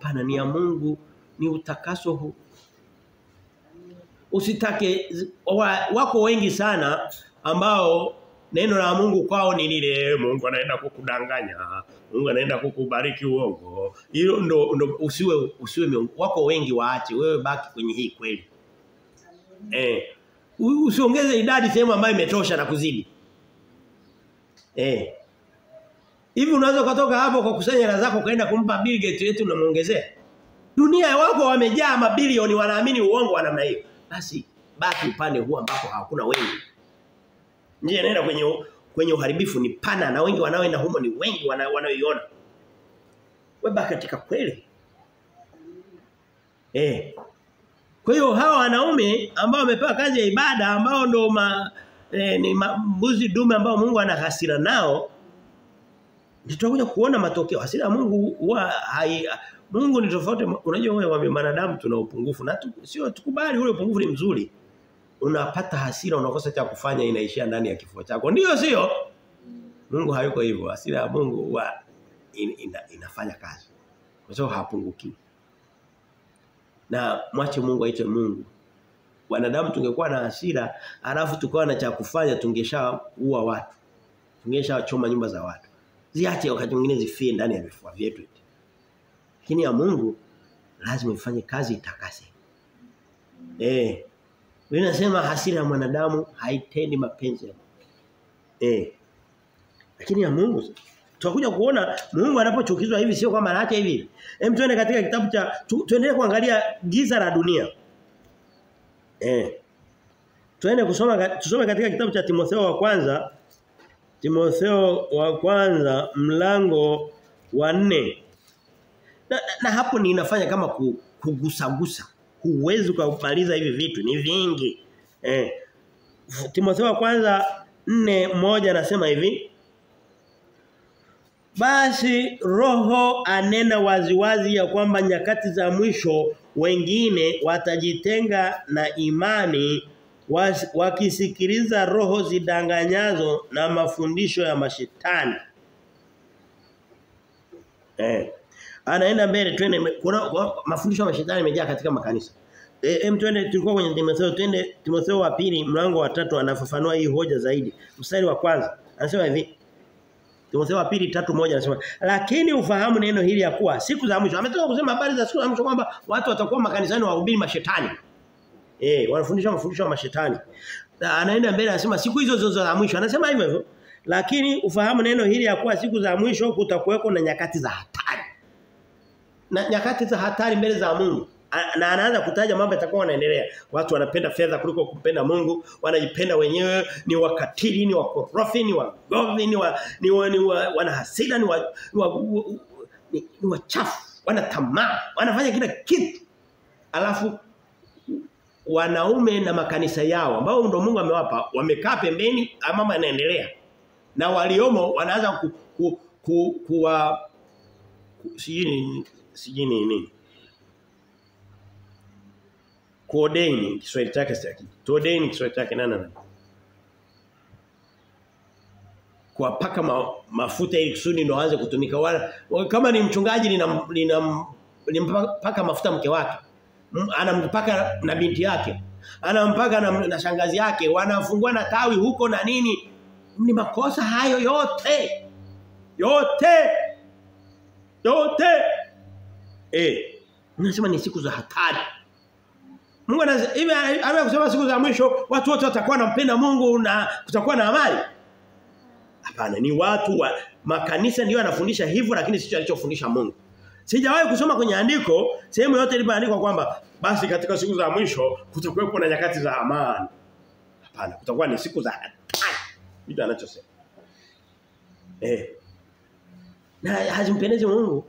Pana ni ya Mungu ni utakaso huu. Usitake wa, wako wengi sana ambao neno la Mungu kwao ni lile Mungu anaenda kukudanganya. Mungu anaenda kukubariki uongo. Hilo ndo, ndo usiwe usiwe wako wengi waache wewe baki kwenye hii kweli. Eh. Usiongeze idadi sehemu ambayo imetosha na kuzidi. Eh. Hivi unaweza kutoka hapo kwa kusanya hela zako kaenda kumpa Bill Gates yetu unamuongezea? Dunia wako wamejaa mabilioni wanaamini uongo wa namna hiyo. Basi baki upande huu ambapo hakuna wengi. Nje nenda kwenye kwenye uharibifu ni pana na wengi wanaoenda humo ni wengi wanaoiona. Wewe baki katika kweli. Eh. Kwa hiyo hawa wanaume ambao wamepewa kazi ya ibada ambao ndo eh, ni mbuzi dume ambao Mungu ana hasira nao tutakuja kuona matokeo. Hasira ya Mungu huwa hai Mungu ni tofauti unajua wewe wa binadamu tuna upungufu na sio tukubali ule upungufu ni mzuri. unapata hasira unakosa cha kufanya inaishia ndani ya kifua chako. Ndio sio? Mungu hayuko hivyo. Hasira ya Mungu huwa in, in, inafanya kazi. Kwa sababu hapunguki. Na mwache Mungu aitwe Mungu. Wanadamu tungekuwa na hasira, alafu tukawa na cha kufanya tungeshaua watu. Tungeshachoma nyumba za watu. Ziache wakati mwingine zifie ndani ya vifua vyetu. Lakini ya Mungu lazima ifanye kazi itakase. Eh. Unasema hasira ya mwanadamu haitendi mapenzi ya Mungu. Eh. Lakini ya Mungu tutakuja kuona Mungu anapochukizwa hivi sio kama anaacha hivi. Hem tuende katika kitabu cha tu, tuendelee kuangalia giza la dunia. Eh. Tuende kusoma tusome katika kitabu cha Timotheo wa kwanza Timotheo wa kwanza mlango wa nne na, na, na hapo ninafanya kama kugusagusa. Huwezi kumaliza hivi vitu ni vingi. Eh. Timotheo wa kwanza nne moja anasema hivi basi roho anena waziwazi ya kwamba nyakati za mwisho wengine watajitenga na imani wakisikiliza roho zidanganyazo na mafundisho ya mashetani. Eh. Anaenda mbele twende kuna mafundisho ya mashetani yamejaa katika makanisa. Eh em twende tulikuwa kwenye Timotheo twende Timotheo wa pili mlango wa tatu anafafanua hii hoja zaidi. Mstari wa kwanza anasema hivi Timotheo wa pili tatu moja anasema lakini ufahamu neno hili ya kuwa siku za mwisho ametoka kusema habari za siku za mwisho kwamba watu watakuwa makanisani wahubiri mashetani. Eh wanafundisha mafundisho ya mashetani. Anaenda mbele anasema siku hizo zozo za mwisho anasema hivyo hivyo. Lakini ufahamu neno hili ya kuwa siku za mwisho kutakuweko na nyakati za hatari. Na nyakati za hatari mbele za Mungu. Na anaanza kutaja mambo yatakuwa yanaendelea. Watu wanapenda fedha kuliko kupenda Mungu, wanajipenda wenyewe, ni wakatili, ni wakorofi, ni wagovi, ni ni, wa, ni wa, wana hasira, ni wa, ni, ni, wachafu, wana tamaa, wanafanya kila kitu. Alafu wanaume na makanisa yao ambao ndio Mungu amewapa wamekaa pembeni mambo yanaendelea. Na waliomo wanaanza ku, ku, ku, kuwa sijini sijini nini kuodaini Kiswahili chake sitaki. Tuodaini Kiswahili chake nani? Kuwapaka ma, mafuta ili kusudi ndo aanze kutumika wala kama ni mchungaji nina nina mafuta mke wake. Anampaka na binti yake. Anampaka na, na shangazi yake, wanafungua na tawi huko na nini? Ni makosa hayo yote. Yote. Yote. Eh. Unasema ni siku za hatari. Mungu hivi kusema siku za mwisho watu wote watakuwa wanampenda Mungu na kutakuwa na amani. Hapana, ni watu wa makanisa ndio yanafundisha hivyo lakini sio alichofundisha Mungu. Sijawahi kusoma kwenye andiko sehemu yote ilipoandikwa kwamba basi katika siku za mwisho kutakuwepo na nyakati za amani. Hapana, kutakuwa ni siku za hatari. Ndicho anachosema. Eh. Na hazimpendezi Mungu.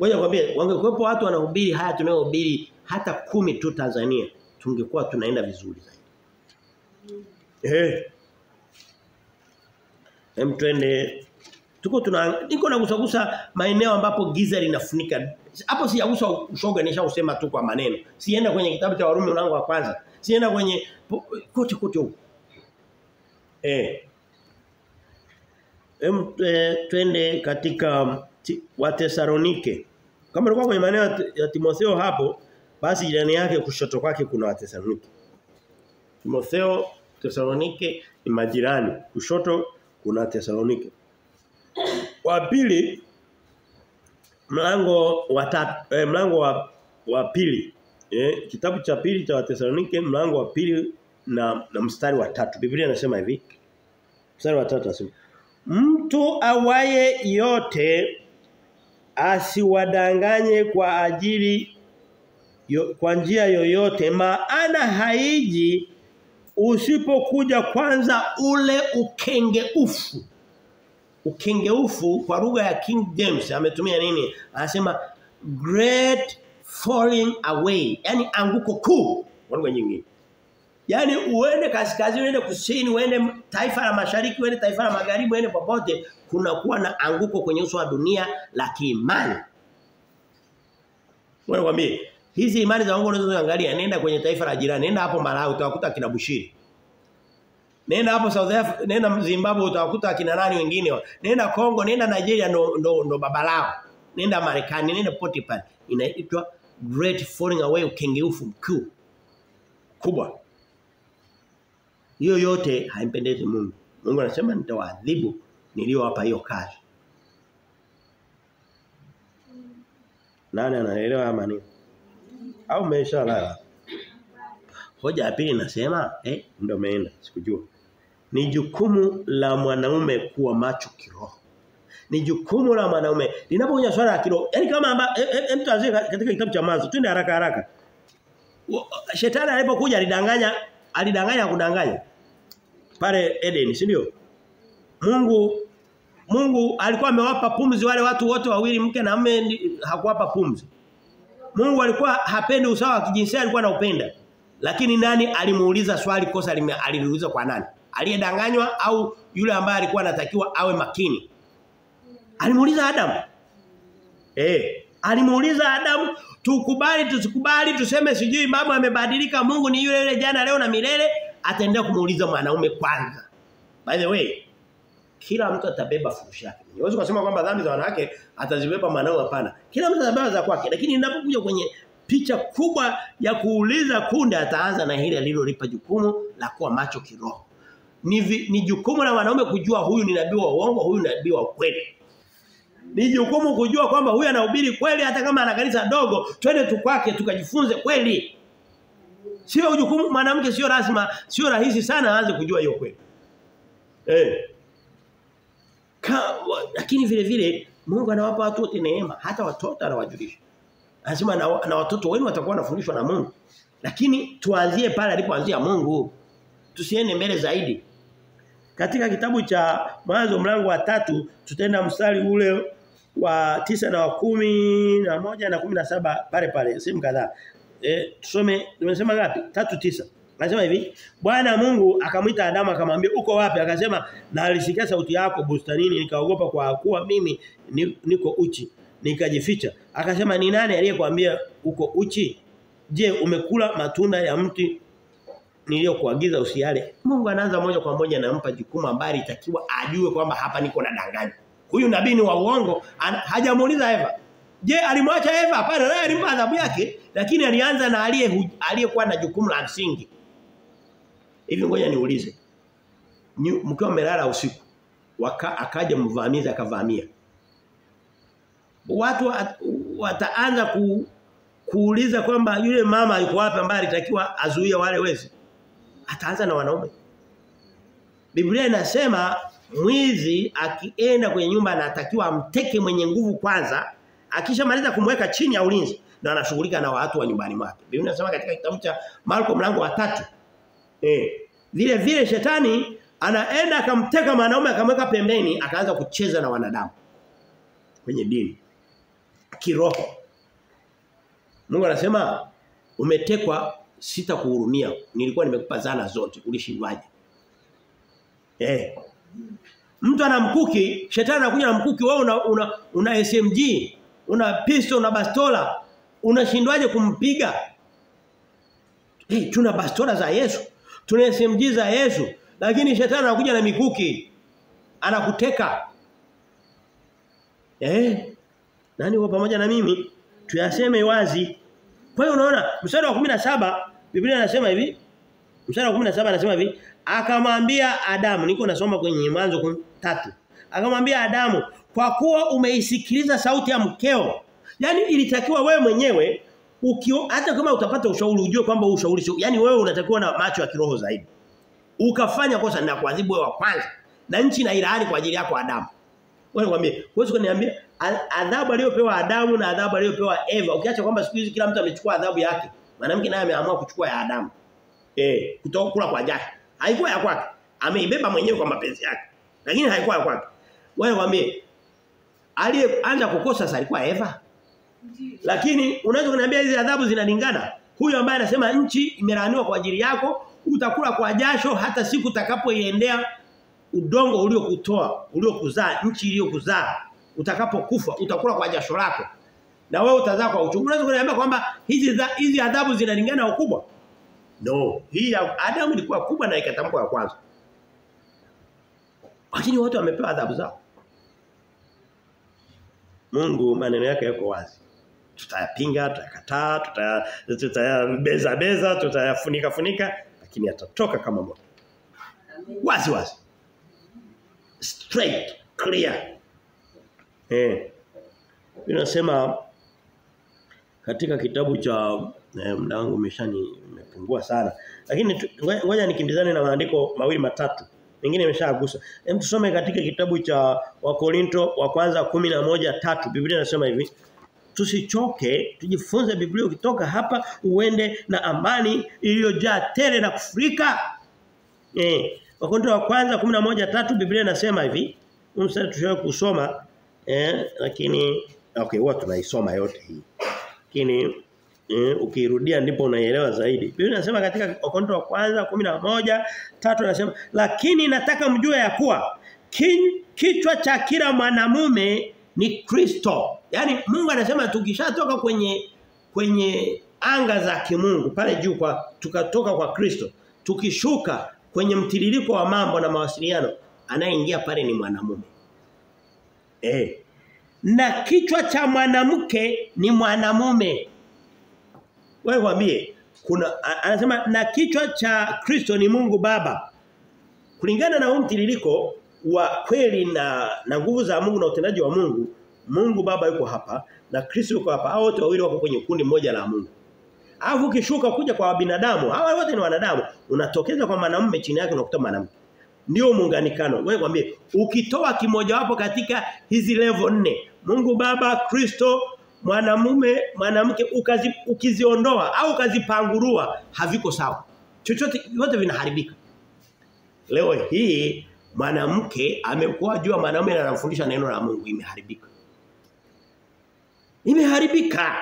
Ngoja nikwambie, wangekuwepo watu wanahubiri haya tunayohubiri hata kumi tu Tanzania, tungekuwa tunaenda vizuri zaidi. Eh. Hem twende tuko tuna niko nagusagusa maeneo ambapo giza linafunika. Hapo sijagusa ushoga nishausema tu kwa maneno. Sienda kwenye kitabu cha Warumi mlango wa kwanza. Sienda kwenye kote kote huko. Eh. Hem twende katika Watesalonike. Kama ulikuwa kwenye maneno ya Timotheo hapo, basi jirani yake kushoto kwake kuna wa Tesalonike. Timotheo, Tesalonike ni majirani. Kushoto kuna Tesalonike. Wa pili mlango wa eh, mlango wa wa pili eh, kitabu cha pili cha Watesalonike mlango wa pili na, na mstari wa tatu Biblia inasema hivi mstari wa tatu nasema mtu awaye yote asiwadanganye kwa ajili yo, kwa njia yoyote maana haiji usipokuja kwanza ule ukengeufu. Ukengeufu kwa lugha ya King James ametumia nini? Anasema great falling away yani anguko kuu kwa lugha nyingine yani uende kaskazini uende kusini uende taifa la mashariki uende taifa la magharibi uende popote kuna kuwa na anguko kwenye uso wa dunia la kiimani wewe kwambie Hizi imani za uongo unazoangalia nenda kwenye taifa la jirani, nenda hapo Malawi utawakuta kina Bushiri. Nenda hapo South Africa, nenda Zimbabwe utawakuta kina nani wengine. Nenda Kongo, nenda Nigeria ndo ndo, ndo baba lao. Nenda Marekani, nenda popote pale. Inaitwa great falling away ukengeufu mkuu. Kubwa. Hiyo yote haimpendezi Mungu. Mungu anasema nitawaadhibu niliowapa hiyo kazi. Nani anaelewa ama nini? Au umeshalala? Hoja ya pili nasema eh ndio umeenda sikujua. Ni jukumu la mwanaume kuwa macho kiroho. Ni jukumu la mwanaume. Linapokuja swala ya kiroho, yani kama amba hem tuanzie katika kitabu cha mwanzo, twende haraka haraka. Shetani alipokuja alidanganya, alidanganya kudanganya. Pale Eden, si ndio? Mungu Mungu alikuwa amewapa pumzi wale watu wote wawili mke na mume hakuwapa pumzi. Mungu alikuwa hapendi usawa wa kijinsia alikuwa anaupenda. Lakini nani alimuuliza swali kosa aliliuliza kwa nani? Aliyedanganywa au yule ambaye alikuwa anatakiwa awe makini? Alimuuliza Adam. Eh, alimuuliza Adam tukubali tusikubali tuseme sijui baba amebadilika Mungu ni yule yule jana leo na milele ataendelea kumuuliza mwanaume kwanza. By the way, kila mtu atabeba furushi yake. Niwezi kusema kwamba dhambi za wanawake atazibeba mwanaume hapana. Kila mtu atabeba za kwake lakini ninapokuja kwenye picha kubwa ya kuuliza kunde ataanza na hili alilolipa jukumu la kuwa macho kiroho. Ni, vi, ni jukumu la wanaume kujua huyu ni nabii wa uongo, huyu ni nabii wa kweli. Ni jukumu kujua kwamba huyu anahubiri kweli hata kama ana kanisa dogo, twende tu kwake tukajifunze kweli. Sio jukumu mwanamke sio lazima, sio rahisi sana aanze kujua hiyo kweli. Eh. Ka, wa, lakini vile vile Mungu anawapa watu wote neema, hata watoto anawajulisha. Anasema na, na watoto wenu watakuwa wanafundishwa na Mungu. Lakini tuanzie pale alipoanzia Mungu. Tusiende mbele zaidi. Katika kitabu cha Mwanzo mlango wa tatu tutaenda mstari ule wa tisa na wa kumi na moja na kumi na saba pale pale sehemu kadhaa. Eh tusome tumesema ngapi? Tatu tisa. Anasema hivi, Bwana Mungu akamwita Adamu akamwambia uko wapi? Akasema na alisikia sauti yako bustanini nikaogopa kwa kuwa mimi niko uchi nikajificha. Akasema ni nani aliyekwambia uko uchi? Je, umekula matunda ya mti niliyokuagiza usiale? Mungu anaanza moja kwa moja anampa jukumu ambalo itakiwa ajue kwamba hapa niko na danganya. Huyu nabii ni wa uongo, hajamuuliza Eva. Je, alimwacha Eva? pale naye alimpa adhabu yake, lakini alianza na aliye aliyekuwa na jukumu la msingi. Hivi ngoja niulize. Mkiwa mmelala usiku, waka, akaja mvamizi akavamia. Watu wataanza ku, kuuliza kwamba yule mama yuko wapi ambaye alitakiwa azuia wale wezi. Ataanza na wanaume. Biblia inasema mwizi akienda kwenye nyumba anatakiwa amteke mwenye nguvu kwanza, akishamaliza kumweka chini ya ulinzi na anashughulika na watu wa nyumbani mwake. Biblia inasema katika kitabu cha Marko mlango wa tatu Eh. Vile vile shetani anaenda akamteka mwanaume akamweka pembeni akaanza kucheza na wanadamu kwenye dini kiroho. Mungu anasema umetekwa sitakuhurumia. Nilikuwa nimekupa zana zote ulishindwaje? Eh. Mtu ana mkuki, shetani anakuja na mkuki wewe una, una una SMG, una pistol, una bastola, unashindwaje kumpiga? Hey, tuna bastola za Yesu. Tuna SMG za Yesu, lakini shetani anakuja na mikuki. Anakuteka. Eh? Nani uko pamoja na mimi? Tuyaseme wazi. Kwa hiyo unaona mstari wa 17 Biblia inasema hivi. Mstari wa 17 anasema hivi, akamwambia Adamu, niko nasoma kwenye mwanzo tatu. Akamwambia Adamu, kwa kuwa umeisikiliza sauti ya mkeo. yani ilitakiwa wewe mwenyewe ukio hata kama utapata ushauri ujue kwamba ushauri sio yani wewe unatakiwa na macho ya kiroho zaidi. Ukafanya kosa na kuadhibu wewe wa kwanza na nchi na ilaani kwa ajili yako Adamu. Wewe nikwambie, huwezi kuniambia adhabu aliyopewa Adamu na adhabu aliyopewa Eva ukiacha kwamba siku hizi kila mtu amechukua adhabu yake. Mwanamke naye ameamua kuchukua ya Adamu. Eh, kutoka kula kwa jasho. Haikuwa ya kwake. Ameibeba mwenyewe kwa mapenzi yake. Lakini haikuwa ya kwake. Wewe nikwambie aliyeanza kukosa sasa alikuwa Eva. Lakini unaweza kuniambia hizi adhabu zinalingana. Huyo ambaye anasema nchi imelaaniwa kwa ajili yako, utakula kwa jasho hata siku utakapoiendea udongo uliokutoa, uliokuzaa, nchi iliyokuzaa. Utakapokufa utakula kwa jasho lako. Na wewe utazaa kwa uchungu. Unaweza kuniambia kwamba hizi hizi adhabu zinalingana ukubwa? No, hii Adamu ilikuwa kubwa na ikatamkwa ya kwanza. Lakini watu wamepewa adhabu zao. Mungu maneno yake yako wazi. Tutayapinga, tutayakataa, tutayabeza beza, tutayafunika funika, lakini atatoka kama moto. Wazi wazi. Straight, clear. Eh. Inasema katika kitabu cha eh, mlango umeshani umepungua sana. Lakini ngoja nikimbizane na maandiko mawili matatu. Mengine imeshagusa. Hem tusome katika kitabu cha Wakorinto wa kwanza 11:3. Biblia inasema hivi. Tusichoke, tujifunze Biblia ukitoka hapa uende na amani iliyojaa tele na kufurika. Eh, Wakorinto wa kwanza 11:3 Biblia inasema hivi. Mstari tushao kusoma eh lakini okay huwa tunaisoma yote hii. Lakini eh, ukirudia ndipo unaielewa zaidi. Biblia inasema katika Wakorintho wa kwanza 11 tatu nasema lakini nataka mjue ya kuwa kin, kichwa cha kila mwanamume ni Kristo. Yaani Mungu anasema tukishatoka kwenye kwenye anga za kimungu pale juu kwa tukatoka kwa Kristo tukishuka kwenye mtiririko wa mambo na mawasiliano anayeingia pale ni mwanamume. Eh. Na kichwa cha mwanamke ni mwanamume. Wewe waambie kuna anasema na kichwa cha Kristo ni Mungu Baba. Kulingana na huu mtiririko wa kweli na na nguvu za Mungu na utendaji wa Mungu, Mungu Baba yuko hapa na Kristo yuko hapa. Hao wote wawili wako kwenye kundi moja la Mungu. Alafu ukishuka kuja kwa binadamu, hawa wote ni wanadamu, unatokeza kwa mwanamume chini yake unakuta mwanamke. Ndio muunganikano. Wewe kwambie ukitoa kimoja wapo katika hizi level nne, Mungu Baba, Kristo, mwanamume, mwanamke ukazi, ukiziondoa au ukazipangurua haviko sawa. Chochote yote vinaharibika. Leo hii mwanamke amekuwa jua mwanamume na anamfundisha neno la Mungu imeharibika. Imeharibika.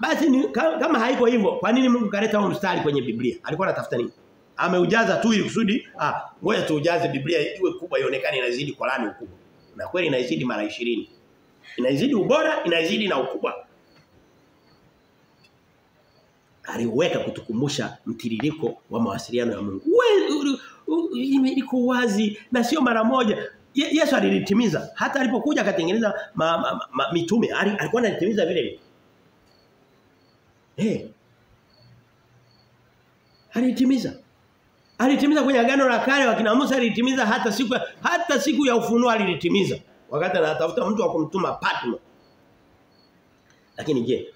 Basi ni, kama haiko hivyo, kwa nini Mungu kaleta huo mstari kwenye Biblia? Alikuwa anatafuta nini? Ameujaza tu ili kusudi ah ngoja tuujaze Biblia iwe kubwa ionekane inazidi Qur'ani ukubwa. Na kweli inazidi mara 20. Inazidi ubora, inazidi na ukubwa. Aliweka kutukumbusha mtiririko wa mawasiliano ya Mungu. Iko wazi na sio mara moja. Yesu alilitimiza. Hata alipokuja akatengeneza ma, ma, ma, mitume, alikuwa analitimiza vile vile. Hey. Alitimiza. Alitimiza kwenye agano la kale wakina Musa alitimiza hata siku hata siku ya ufunuo alilitimiza. Wakati anatafuta mtu wa kumtuma partner. Lakini je,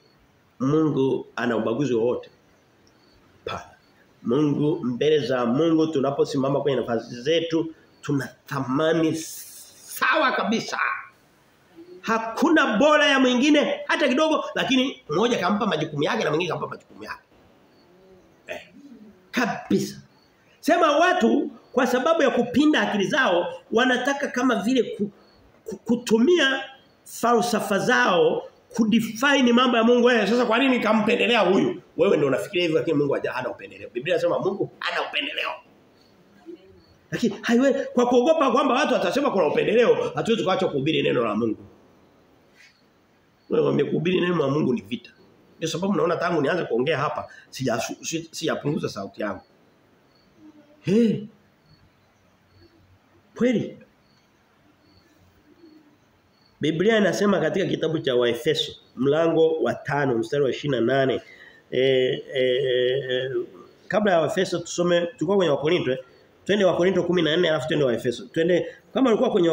Mungu ana ubaguzi wowote? Pana. Mungu mbele za Mungu tunaposimama kwenye nafasi zetu tunatamani sawa kabisa. Hakuna bora ya mwingine hata kidogo lakini mmoja kampa majukumu yake na mwingine kampa majukumu yake. Eh. Kabisa. Sema watu kwa sababu ya kupinda akili zao wanataka kama vile ku, kutumia falsafa zao kudefine mambo ya Mungu wewe. Sasa kwa nini kampendelea huyu? Wewe ndio unafikiria hivyo lakini Mungu hana upendeleo. Biblia inasema Mungu hana upendeleo. Lakini haiwe kwa kuogopa kwamba watu watasema kuna upendeleo, hatuwezi kuacha kuhubiri neno la Mungu. Wewe umekuhubiri neno la Mungu ni vita. Ndio sababu naona tangu nianze kuongea hapa sijapunguza sauti yangu. Hey. Kweli. Biblia inasema katika kitabu cha Waefeso mlango wa tano mstari wa 28 eh e, kabla ya Waefeso tusome tulikuwa kwenye Wakorinto twende Wakorinto 14 alafu twende Waefeso. Twende kama ulikuwa kwenye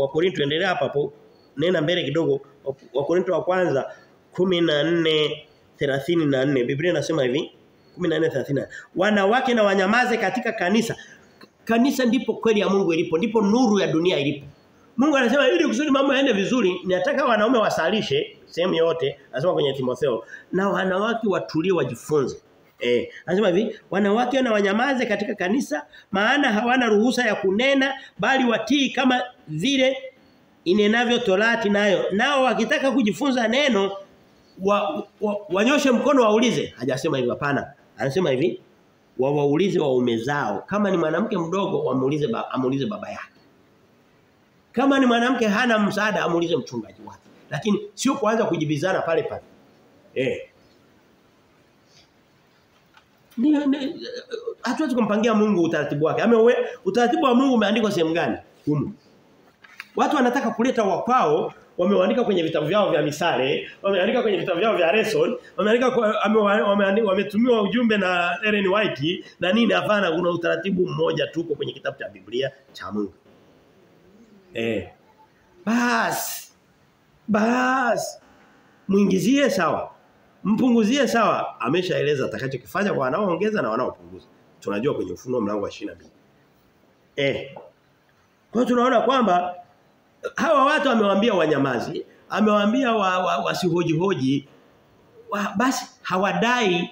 Wakorinto endelea hapa hapo nenda mbele kidogo. Wakorinto wa kwanza 14 34 Biblia inasema hivi 14:34 wanawake na wanyamaze katika kanisa. Kanisa ndipo kweli ya Mungu ilipo ndipo nuru ya dunia ilipo Mungu anasema ili kusudi mambo yaende vizuri nataka wanaume wasalishe sehemu yote anasema kwenye Timotheo na wanawake watulie wajifunze. Eh anasema hivi wanawake na wanyamaze katika kanisa maana hawana ruhusa ya kunena bali watii kama vile inenavyo torati nayo. Nao wakitaka kujifunza neno wa, wa, wanyoshe mkono waulize. Hajasema hivi hapana. Anasema hivi wawaulize waume zao. Kama ni mwanamke mdogo wamuulize ba, amuulize baba yake kama ni mwanamke hana msaada amuulize mchungaji wake lakini sio kuanza kujibizana pale pale. Eh. Hatuwezi kumpangia Mungu utaratibu wake. Ame utaratibu wa Mungu umeandikwa sehemu gani? Humu. Watu wanataka kuleta wakwao wameandika kwenye vitabu vyao vya misale, wameandika kwenye vitabu vyao vya lesson, wameandika wametumiwa ujumbe na Ellen White na nini hapana kuna utaratibu mmoja tu kwenye kitabu cha Biblia cha Mungu. Eh. Bas. Bas. Muingizie sawa. Mpunguzie sawa. Ameshaeleza atakachokifanya kwa wanaoongeza na wanaopunguza. Tunajua kwenye ufunuo mlango wa 22. Eh. Kwa tunaona kwamba hawa watu amewaambia wanyamazi, amewaambia wa, wa, wasihoji hoji wa, basi hawadai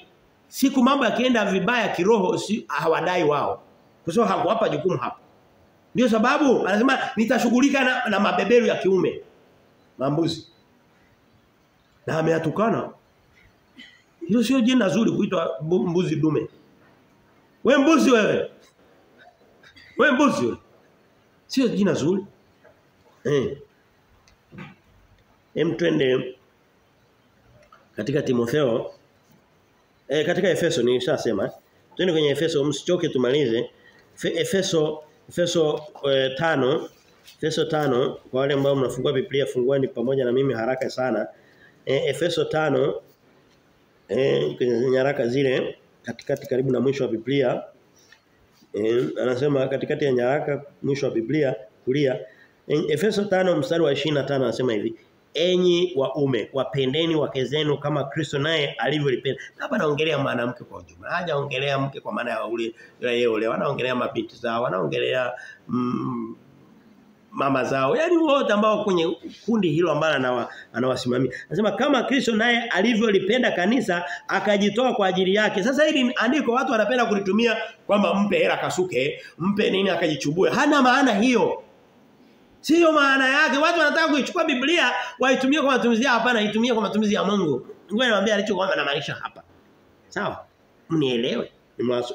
siku mambo yakienda vibaya kiroho si, hawadai wao. Kwa sababu hakuwapa jukumu hapo. Ndio sababu anasema nitashughulika na, na mabeberu ya kiume. Mambuzi. Na ameatukana. Hilo sio jina zuri kuitwa mbuzi dume. We mbuzi wewe. We mbuzi wewe. Sio jina zuri. Eh. Hem twende katika Timotheo eh katika Efeso nilishasema. Twende kwenye Efeso msichoke tumalize. Efeso Efeso e, tano Efeso tano kwa wale ambao mnafungua Biblia funguani pamoja na mimi haraka sana. E, Efeso tano eh kwenye nyaraka zile katikati karibu na mwisho wa Biblia. E, anasema katikati ya nyaraka mwisho wa Biblia kulia. E, Efeso tano mstari wa 25 anasema hivi enyi waume wapendeni wake zenu kama Kristo naye alivyolipenda. Hapa anaongelea mwanamke kwa ujumla. Hajaongelea mke kwa maana ya ule yeye ule. Wanaongelea mabinti zao, wanaongelea mm, mama zao. Yaani wote ambao kwenye kundi hilo ambalo anawasimamia. Anasema kama Kristo naye alivyolipenda kanisa akajitoa kwa ajili yake. Sasa hili andiko watu wanapenda kulitumia kwamba mpe hela kasuke, mpe nini akajichubue. Hana maana hiyo. Sio maana yake. Watu wanataka kuichukua Biblia waitumie kwa matumizi yao hapana, itumie kwa matumizi ya Mungu. Ngoja niwaambie alichokuwa anamaanisha hapa. Sawa? Mnielewe.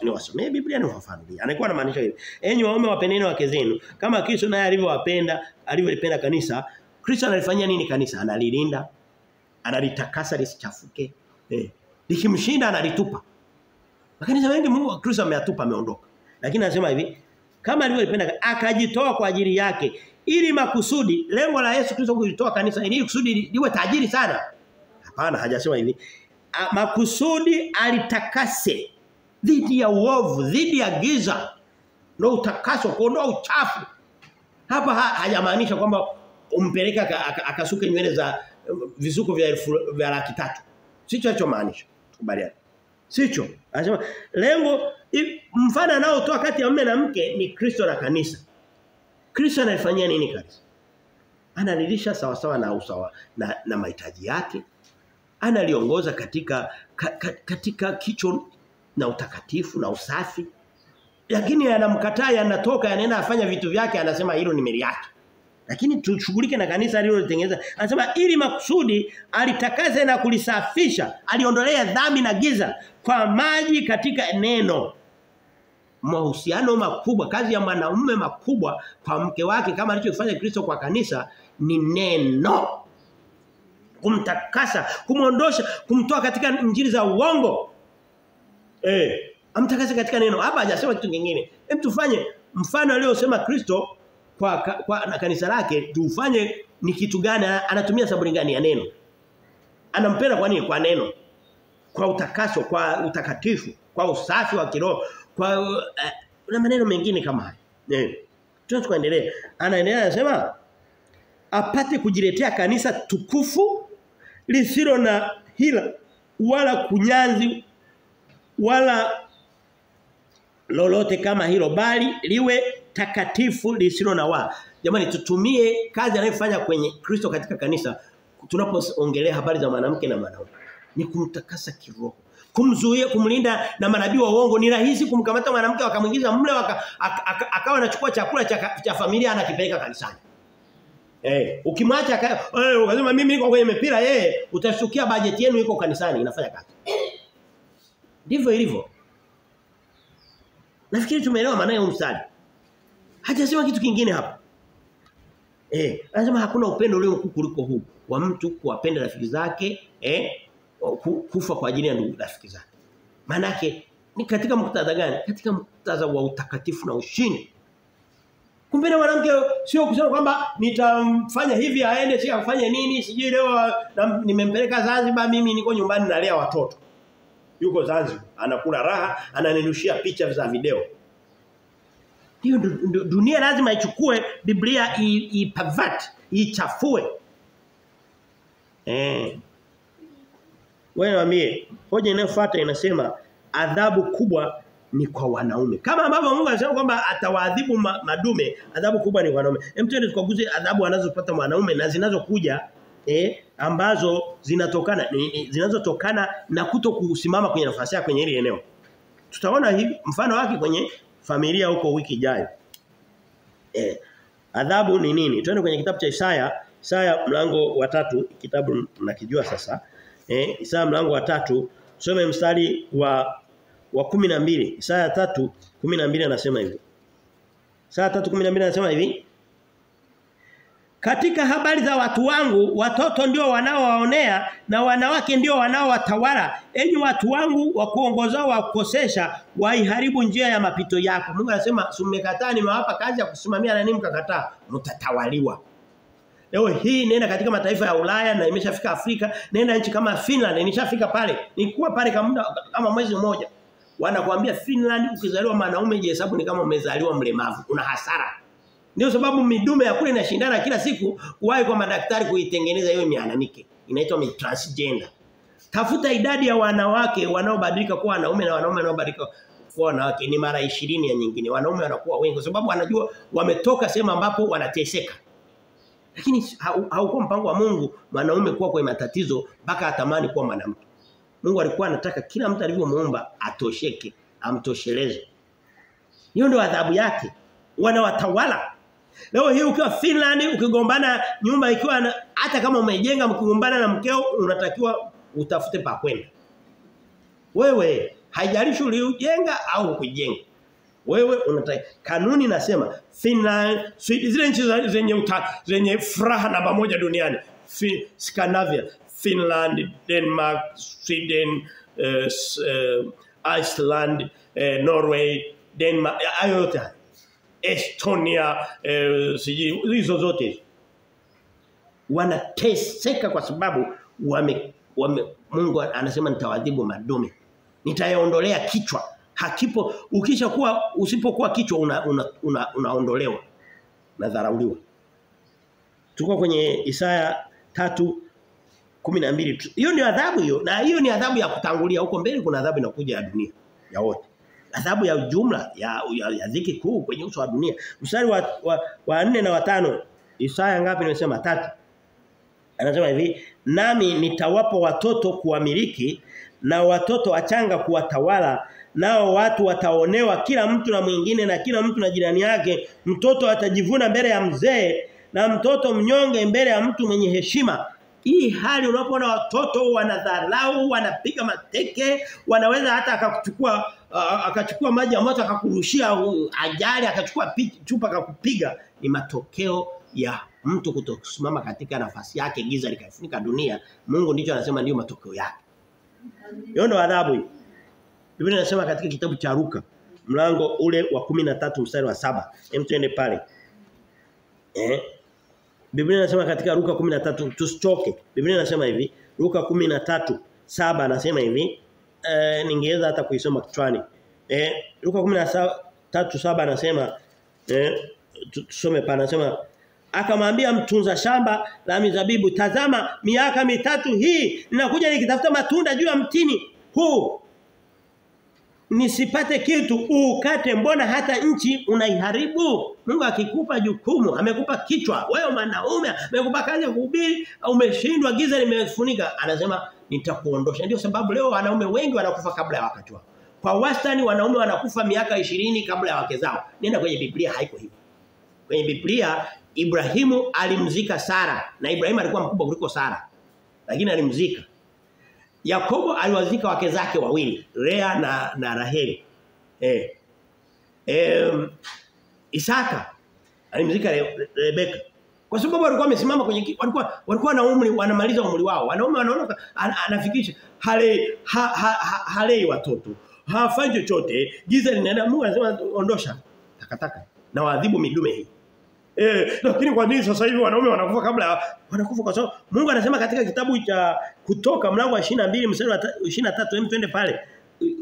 Niwasomee Biblia niwafanulie. Anakuwa anamaanisha hivi. Enyi waume wapendeni wake zenu kama Kristo naye alivyowapenda, alivyolipenda kanisa. Kristo analifanyia nini kanisa? Analilinda. Analitakasa lisichafuke. Eh. Likimshinda analitupa. Lakini wengi Mungu Kristo ameyatupa ameondoka. Lakini anasema hivi, kama alivyolipenda akajitoa kwa ajili yake ili makusudi lengo la Yesu Kristo kulitoa kanisa ili kusudi liwe tajiri sana. Hapana hajasema hivi. Makusudi alitakase dhidi ya uovu, dhidi ya giza. Ndio utakaso kuondoa uchafu. Hapa ha, hajamaanisha kwamba umpeleka akasuke nywele za visuko vya elfu vya laki tatu. Sicho alichomaanisha. Tukubaliane. Sicho. Anasema lengo mfano anaotoa kati ya mume na mke ni Kristo na kanisa. Kristo anaifanyia nini kazi? Analilisha sawa sawa na usawa na, na mahitaji yake. Analiongoza katika ka, ka, katika kicho na utakatifu na usafi. Lakini anamkataa yanatoka yanaenda afanya vitu vyake anasema hilo ni meli yake. Lakini tushughulike na kanisa alilotengeneza. Anasema ili makusudi alitakaze na kulisafisha, aliondolea dhambi na giza kwa maji katika neno. Mahusiano makubwa, kazi ya mwanaume makubwa kwa mke wake kama alichofanya Kristo kwa kanisa ni neno. Kumtakasa, kumwondosha, kumtoa katika njiri za uongo. Eh, amtakasa katika neno. Hapa hajasema kitu kingine. Hem tufanye mfano aliyosema Kristo kwa, kwa na kanisa lake tufanye ni kitu gani anatumia sabuni gani ya neno anampenda kwa nini kwa neno kwa utakaso kwa utakatifu kwa usafi wa kiroho kwa uh, na maneno mengine kama haya eh tukaendelea anaendelea anasema apate kujiletea kanisa tukufu lisilo na hila wala kunyanzi wala lolote kama hilo bali liwe takatifu lisilo na wa. Jamani tutumie kazi anayofanya kwenye Kristo katika kanisa tunapoongelea habari za mwanamke na mwanaume. Ni kumtakasa kiroho. Kumzuia kumlinda na manabii wa uongo ni rahisi kumkamata mwanamke wakamuingiza mle waka, akawa anachukua chakula cha, cha familia anakipeleka kanisani. Eh, ukimwacha eh ukasema mimi niko kwenye mipira yeye utashukia bajeti yenu iko kanisani inafanya kazi. Ndivyo ilivyo. Nafikiri tumeelewa maana ya mstari. Hajasema kitu kingine hapa. Eh, anasema hakuna upendo ulio kuliko huu wa mtu kuwapenda rafiki zake, eh, kufa kwa ajili ya ndugu rafiki zake. Manake ni katika muktadha gani? Katika muktadha wa utakatifu na ushindi. Kumbe na mwanamke sio kusema kwamba nitamfanya hivi aende si afanye nini sijui leo nimempeleka Zanzibar mimi niko nyumbani nalea watoto. Yuko Zanzibar anakula raha ananirushia picha za video. Hiyo dunia lazima ichukue Biblia ipavati ichafue. Eh. Wewe niambie, hoja inayofuata inasema adhabu kubwa ni kwa wanaume. Kama ambavyo Mungu anasema kwamba atawaadhibu ma, madume, adhabu kubwa ni kwa wanaume. Hem twende tukaguze adhabu anazopata mwanaume na zinazokuja eh ambazo zinatokana zinazotokana na kuto kusimama kwenye nafasi yake kwenye ile eneo. Tutaona hivi mfano wake kwenye familia huko wiki ijayo. Eh adhabu ni nini? Twende kwenye kitabu cha Isaya, Isaya mlango wa tatu, kitabu mnakijua sasa. Eh Isaya mlango wa tatu, some mstari wa wa 12 Isaya 3:12 anasema hivi. Isaya 3:12 anasema hivi. Katika habari za watu wangu watoto ndio wanaowaonea na wanawake ndio wanaowatawala. Enyi watu wangu wa kuongozao wa kukosesha waiharibu njia ya mapito yako. Mungu anasema sumekataa nimewapa kazi ya kusimamia na nini mkakataa? Mtatawaliwa Leo hii nenda katika mataifa ya Ulaya na imeshafika Afrika nenda nchi kama Finland nishafika pale. Nilikuwa pale kama kama mwezi mmoja. Wanakuambia Finland ukizaliwa mwanaume jihesabu ni kama umezaliwa mlemavu. Una hasara. Ndio sababu midume ya kule inashindana kila siku kuwahi kwa madaktari kuitengeneza hiyo mianamke inaitwa transgender. Tafuta idadi ya wanawake wanaobadilika kuwa wanaume na wanaume wanaobadilika kuwa wanawake. Ni mara 20 ya nyingine. Wanaume wanakuwa wengi sababu wanajua wametoka sehemu ambapo wanateseka lakini haukuwa mpango wa Mungu mwanaume kuwa kwa matatizo mpaka atamani kuwa mwanamke Mungu alikuwa anataka kila mtu alivyomuumba atosheke, amtosheleze. Hiyo ndio adhabu yake. Wanawatawala. Leo hii ukiwa Finland ukigombana nyumba ikiwa na, hata kama umejenga mkigombana na mkeo unatakiwa utafute pa kwenda. Wewe haijalishi uliujenga au kujenga. Wewe unataka kanuni nasema Finland zile nchi zenye uta, zenye furaha namba moja duniani Fi, Scandinavia Finland, Denmark, Sweden, uh, uh, Iceland, uh, Norway, Denmark, ayote. Estonia, uh, siji hizo zote. Wanateseka kwa sababu wame, wame Mungu anasema nitawadhibu madume. Nitayaondolea kichwa. Hakipo. Ukisha kuwa usipokuwa kichwa una, una, una, na dharauliwa. Tuko kwenye Isaya tatu 12 hiyo ni adhabu hiyo na hiyo ni adhabu ya kutangulia. Huko mbele kuna adhabu inakuja ya dunia ya wote. Adhabu ya ujumla ya ya, ya dhiki kuu kwenye uso wa dunia. Mstari wa wa, wa nne na watano Isaya ngapi nimesema tatu. Anasema hivi nami nitawapa watoto kuwamiliki na watoto achanga kuwatawala nao watu wataonewa kila mtu na mwingine na kila mtu na jirani yake mtoto atajivuna mbele ya mzee na mtoto mnyonge mbele ya mtu mwenye heshima hii hali unapoona watoto wanadharau, wanapiga mateke, wanaweza hata akakuchukua uh, akachukua maji ya moto akakurushia ajali, akachukua chupa akakupiga ni matokeo ya mtu kutosimama katika nafasi yake giza likafunika dunia. Mungu ndicho anasema ndio matokeo yake. Hiyo adhabu hii. Biblia inasema katika kitabu cha Luka mlango ule wa 13 mstari wa saba Hem tuende pale. Eh? Biblia inasema katika Luka 13 tusichoke. Biblia inasema hivi, Luka 13 saba anasema hivi, eh ningeweza hata kuisoma kichwani. Eh Luka 13 saba anasema eh tusome pana anasema akamwambia mtunza shamba la mizabibu tazama miaka mitatu hii ninakuja nikitafuta matunda juu ya mtini huu nisipate kitu ukate mbona hata nchi unaiharibu? Mungu akikupa jukumu amekupa kichwa. Wewe mwanaume amekupa kazi ya kuhubiri umeshindwa giza limefunika. Anasema nitakuondosha. Ndio sababu leo wanaume wengi wanakufa kabla ya wakati wao. Kwa wastani wanaume wanakufa miaka ishirini kabla ya wake zao. Nenda kwenye Biblia haiko hivyo kwenye Biblia Ibrahimu alimzika Sara na Ibrahimu alikuwa mkubwa kuliko Sara lakini alimzika Yakobo aliwazika wake zake wawili, Lea na na Raheli. Eh. Eh Isaka alimzika Re, Rebeka. Kwa sababu walikuwa wamesimama kwenye walikuwa walikuwa na umri wanamaliza umri wao. Wanaume wanaona an, anafikisha hale ha, ha, ha, halei watoto. Hafanyi chochote. Giza linaenda Mungu anasema ondosha takataka na waadhibu midume hii. Eh, lakini kwa nini sasa hivi wanaume wanakufa kabla wanakufa kwa sababu Mungu anasema katika kitabu cha kutoka mlango wa 22 mstari wa 23 hem twende pale.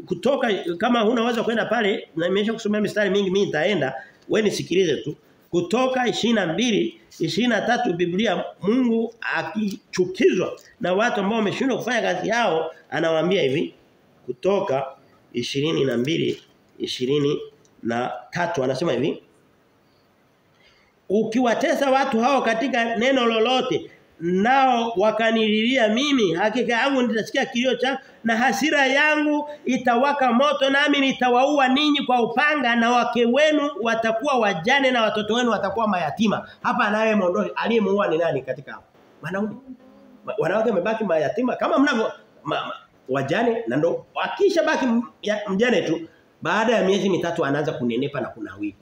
Kutoka kama huna uwezo kwenda pale na nimesha kusomea mistari mingi mimi nitaenda wewe nisikilize tu. Kutoka 22 23 Biblia Mungu akichukizwa na watu ambao wameshindwa kufanya kazi yao anawaambia hivi kutoka 22 20 na tatu anasema hivi ukiwatesa watu hao katika neno lolote nao wakanililia mimi hakika yangu nitasikia kilio cha na hasira yangu itawaka moto nami nitawaua ninyi kwa upanga na wake wenu watakuwa wajane na watoto wenu watakuwa mayatima. Hapa anayemuondoa aliyemuua ni nani katika wanaume wanawake wamebaki mayatima. Kama mnavyo ma, wajane na ndo akisha baki mjane tu baada ya miezi mitatu anaanza kunenepa na kunawiri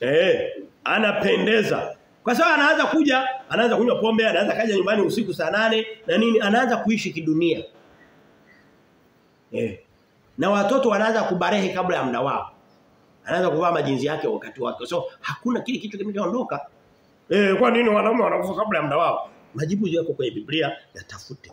Eh, anapendeza. Kwa sababu anaanza kuja, anaanza kunywa pombe, anaanza kaja nyumbani usiku saa nane na nini, anaanza kuishi kidunia. Eh. Na watoto wanaanza kubarehe kabla ya muda wao. Anaanza kuvaa majinzi yake wakati wake. So hakuna kile kitu kimeondoka. Eh, kwa nini wanaume wanakufa kabla ya muda wao? Majibu yako kwenye Biblia yatafute.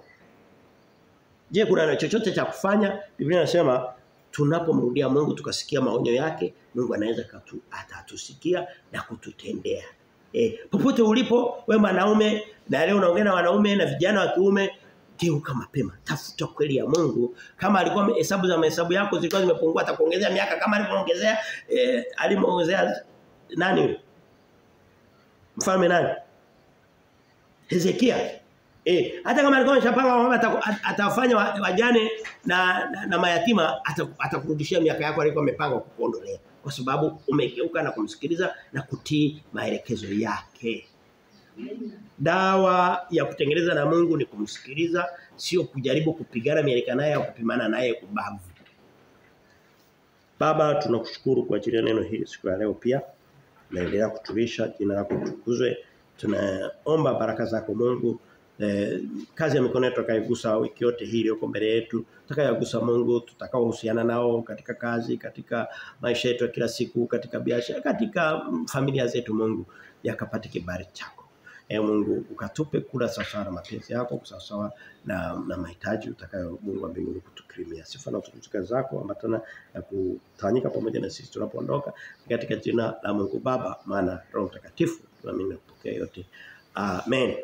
Je, kuna chochote cha kufanya? Biblia inasema tunapomrudia Mungu tukasikia maonyo yake, Mungu anaweza atatusikia na kututendea. E, popote ulipo we mwanaume na leo unaongea na wanaume na vijana wa kiume geuka mapema. Tafuta kweli ya Mungu. Kama alikuwa hesabu za mahesabu yako zilikuwa zimepungua atakuongezea miaka kama alivyoongezea e, alimuongezea nani? Mfalme nani? Hezekia. Eh, hata kama alikuwa ameshapanga kwamba atafanya wajane na, na, na mayatima atakurudishia miaka yako alikuwa amepanga kukuondolea kwa sababu umegeuka na kumsikiliza na kutii maelekezo yake. Dawa ya kutengeneza na Mungu ni kumsikiliza sio kujaribu kupigana mieleka naye au kupimana naye kubavu. Baba tunakushukuru kwa ajili ya neno hili siku ya leo pia. Naendelea kutulisha jina lako tukuzwe. Tunaomba baraka zako Mungu eh, kazi ya mikono yetu akaigusa wiki yote hii iliyoko mbele yetu tutakayogusa Mungu tutakaohusiana nao katika kazi katika maisha yetu ya kila siku katika biashara katika familia zetu Mungu yakapate kibali chako. E Mungu ukatupe kula sawa na mapenzi yako sawa na na mahitaji utakayo Mungu wa mbinguni kutukirimia. Sifa na utukufu zako ambatana na kutawanyika pamoja na sisi tunapoondoka katika jina la Mungu Baba maana Roho Mtakatifu tunaamini kupokea yote. Amen